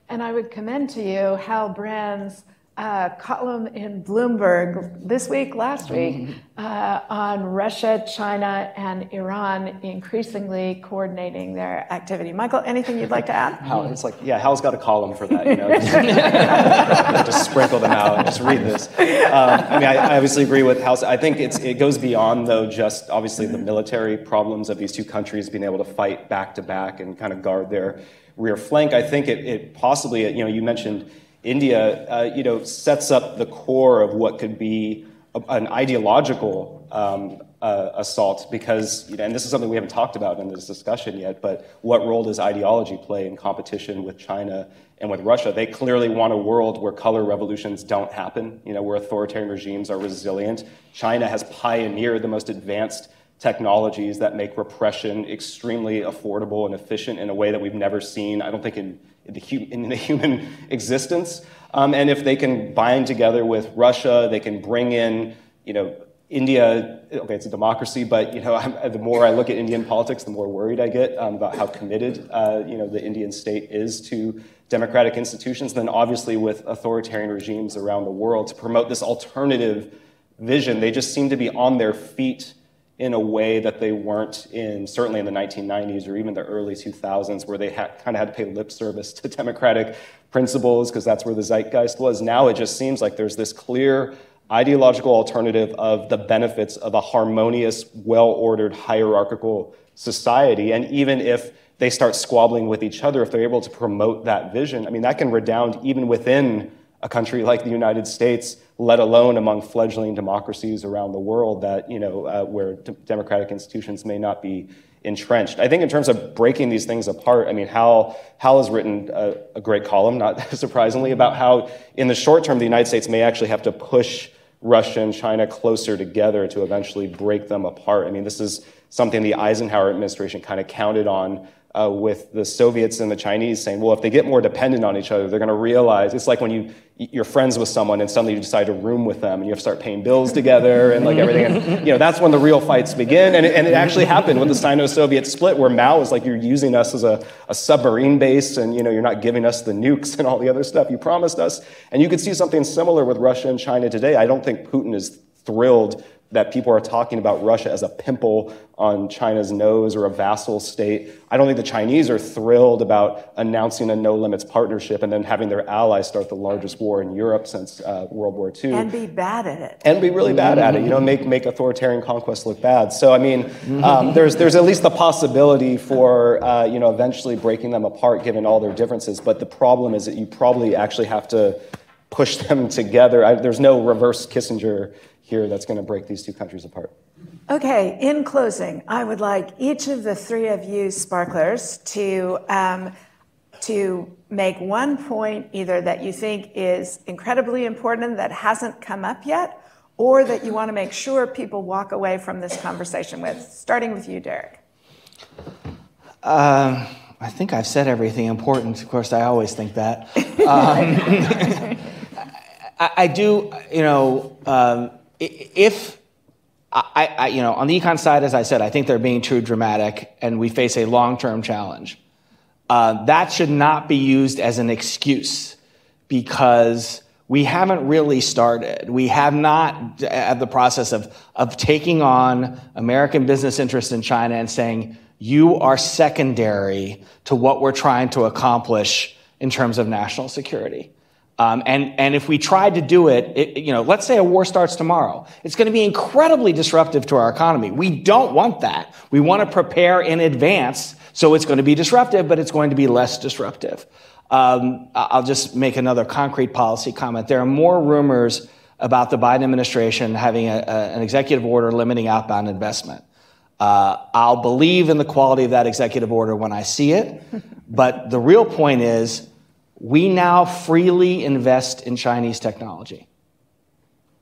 And I would commend to you Hal Brands' a column in Bloomberg this week, last week, uh, on Russia, China, and Iran increasingly coordinating their activity. Michael, anything you'd like to add? Hal, it's like, yeah, Hal's got a column for that, you know. Just, just sprinkle them out and just read this. Um, I mean, I, I, obviously agree with Hal. I think it's, it goes beyond, though, just obviously the military problems of these two countries being able to fight back to back and kind of guard their rear flank. I think it, it possibly, you know, you mentioned India, uh, you know, sets up the core of what could be a, an ideological um, uh, assault because, you know, and this is something we haven't talked about in this discussion yet, but what role does ideology play in competition with China and with Russia? They clearly want a world where color revolutions don't happen, you know, where authoritarian regimes are resilient. China has pioneered the most advanced technologies that make repression extremely affordable and efficient in a way that we've never seen, I don't think, in in the, in the human existence. Um, and if they can bind together with Russia, they can bring in, you know, India. Okay, it's a democracy, but you know, I'm, the more I look at Indian politics, the more worried I get um, about how committed, uh, you know, the Indian state is to democratic institutions. and Then, obviously, with authoritarian regimes around the world, to promote this alternative vision, they just seem to be on their feet in a way that they weren't in certainly in the 1990s or even the early 2000s where they had, kind of had to pay lip service to democratic principles because that's where the zeitgeist was. Now it just seems like there's this clear ideological alternative of the benefits of a harmonious well-ordered hierarchical society. And even if they start squabbling with each other if they're able to promote that vision i mean that can redound even within a country like the United States, let alone among fledgling democracies around the world that, you know, uh, where d- democratic institutions may not be entrenched. I think in terms of breaking these things apart, I mean, Hal, Hal has written a, a great column, not surprisingly, about how in the short term the United States may actually have to push Russia and China closer together to eventually break them apart. I mean, this is something the Eisenhower administration kind of counted on uh, with the Soviets and the Chinese saying, well, if they get more dependent on each other, they're going to realize it's like when you you're friends with someone and suddenly you decide to room with them and you have to start paying bills together and like everything. And, you know, that's when the real fights begin. And it, and it actually happened with the Sino-Soviet split where Mao was like, you're using us as a, a submarine base and, you know, you're not giving us the nukes and all the other stuff you promised us. And you could see something similar with Russia and China today. I don't think Putin is thrilled that people are talking about Russia as a pimple on China's nose or a vassal state. I don't think the Chinese are thrilled about announcing a no limits partnership and then having their allies start the largest war in Europe since uh, World War II. And be bad at it. And be really bad at it, you know, make, make authoritarian conquest look bad. So, I mean, um, there's, there's at least the possibility for, uh, you know, eventually breaking them apart given all their differences. But the problem is that you probably actually have to push them together. I, there's no reverse Kissinger here that's going to break these two countries apart. Okay, in closing, I would like each of the three of you sparklers to, um, to make one point either that you think is incredibly important that hasn't come up yet, or that you want to make sure people walk away from this conversation with, starting with you, Derek. Uh, I think I've said everything important. Of course, I always think that. Um, I, I, do, you know. If I, I, you know, on the econ side, as I said, I think they're being too dramatic, and we face a long-term challenge. Uh, that should not be used as an excuse because we haven't really started. We have not had the process of, of taking on American business interests in China and saying, you are secondary to what we're trying to accomplish in terms of national security. Um, and, and if we tried to do it, it, you know, let's say a war starts tomorrow, it's going to be incredibly disruptive to our economy. We don't want that. We want to prepare in advance, so it's going to be disruptive, but it's going to be less disruptive. Um, I'll just make another concrete policy comment. There are more rumors about the Biden administration having a, a, an executive order limiting outbound investment. Uh, I'll believe in the quality of that executive order when I see it, but the real point is we now freely invest in Chinese technology.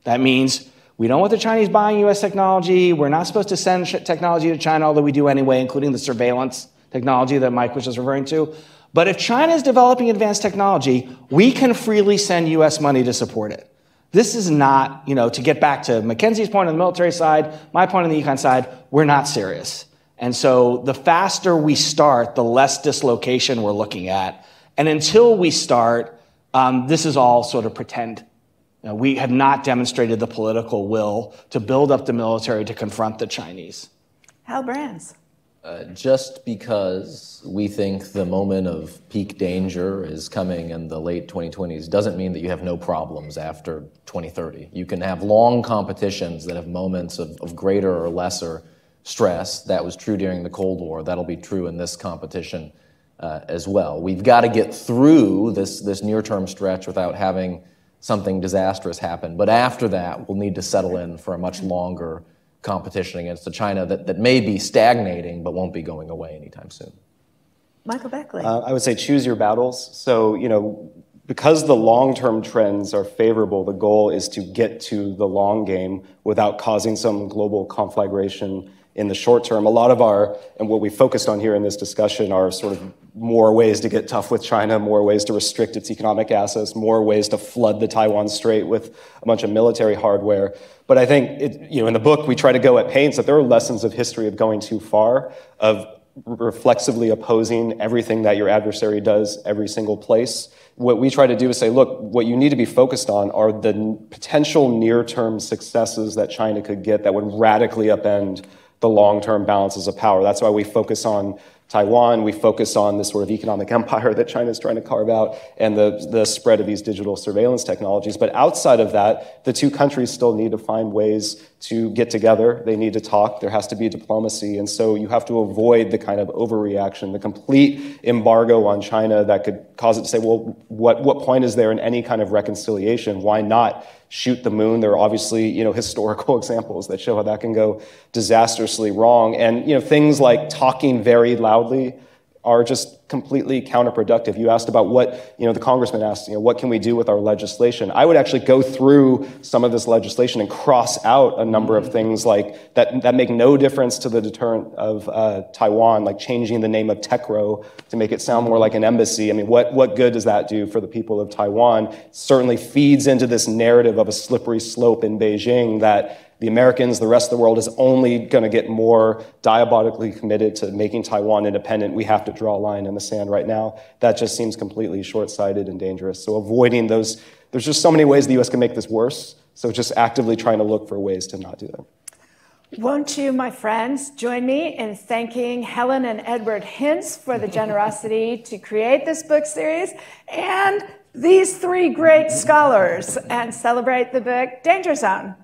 That means we don't want the Chinese buying US technology. We're not supposed to send technology to China, although we do anyway, including the surveillance technology that Mike was just referring to. But if China is developing advanced technology, we can freely send US money to support it. This is not, you know, to get back to Mackenzie's point on the military side, my point on the econ side, we're not serious. And so the faster we start, the less dislocation we're looking at. And until we start, um, this is all sort of pretend You know, we have not demonstrated the political will to build up the military to confront the Chinese. Hal Brands. Uh, just because we think the moment of peak danger is coming in the late 2020s doesn't mean that you have no problems after 2030. You can have long competitions that have moments of, of greater or lesser stress. That was true during the Cold War. That'll be true in this competition uh, as well. We've got to get through this, this near term stretch without having something disastrous happen. But after that, we'll need to settle in for a much longer competition against a China that, that may be stagnating but won't be going away anytime soon. Michael Beckley. Uh, I would say choose your battles. So, you know, because the long term trends are favorable, the goal is to get to the long game without causing some global conflagration in the short term. A lot of our, and what we focused on here in this discussion, are sort of more ways to get tough with China, more ways to restrict its economic assets, more ways to flood the Taiwan Strait with a bunch of military hardware. But I think, it, you know, in the book, we try to go at pains that there are lessons of history of going too far, of reflexively opposing everything that your adversary does every single place. What we try to do is say, look, what you need to be focused on are the potential near term successes that China could get that would radically upend the long term balances of power. That's why we focus on Taiwan, we focus on this sort of economic empire that China is trying to carve out and the, the spread of these digital surveillance technologies. But outside of that, the two countries still need to find ways to get together. They need to talk. There has to be diplomacy. And so you have to avoid the kind of overreaction, the complete embargo on China that could cause it to say, well, what, what point is there in any kind of reconciliation? Why not shoot the moon? There are obviously, you know, historical examples that show how that can go disastrously wrong. And, you know, things like talking very loudly are just completely counterproductive. You asked about what, you know, the congressman asked, you know, what can we do with our legislation? I would actually go through some of this legislation and cross out a number of things like that, that make no difference to the deterrent of uh, Taiwan, like changing the name of TECRO to make it sound more like an embassy. I mean, what, what good does that do for the people of Taiwan? certainly feeds into this narrative of a slippery slope in Beijing that the Americans, the rest of the world is only going to get more diabolically committed to making Taiwan independent. We have to draw a line in the sand right now. That just seems completely short sighted and dangerous. So, avoiding those, there's just so many ways the US can make this worse. So, just actively trying to look for ways to not do that. Won't you, my friends, join me in thanking Helen and Edward Hintz for the generosity to create this book series and these three great scholars and celebrate the book Danger Zone.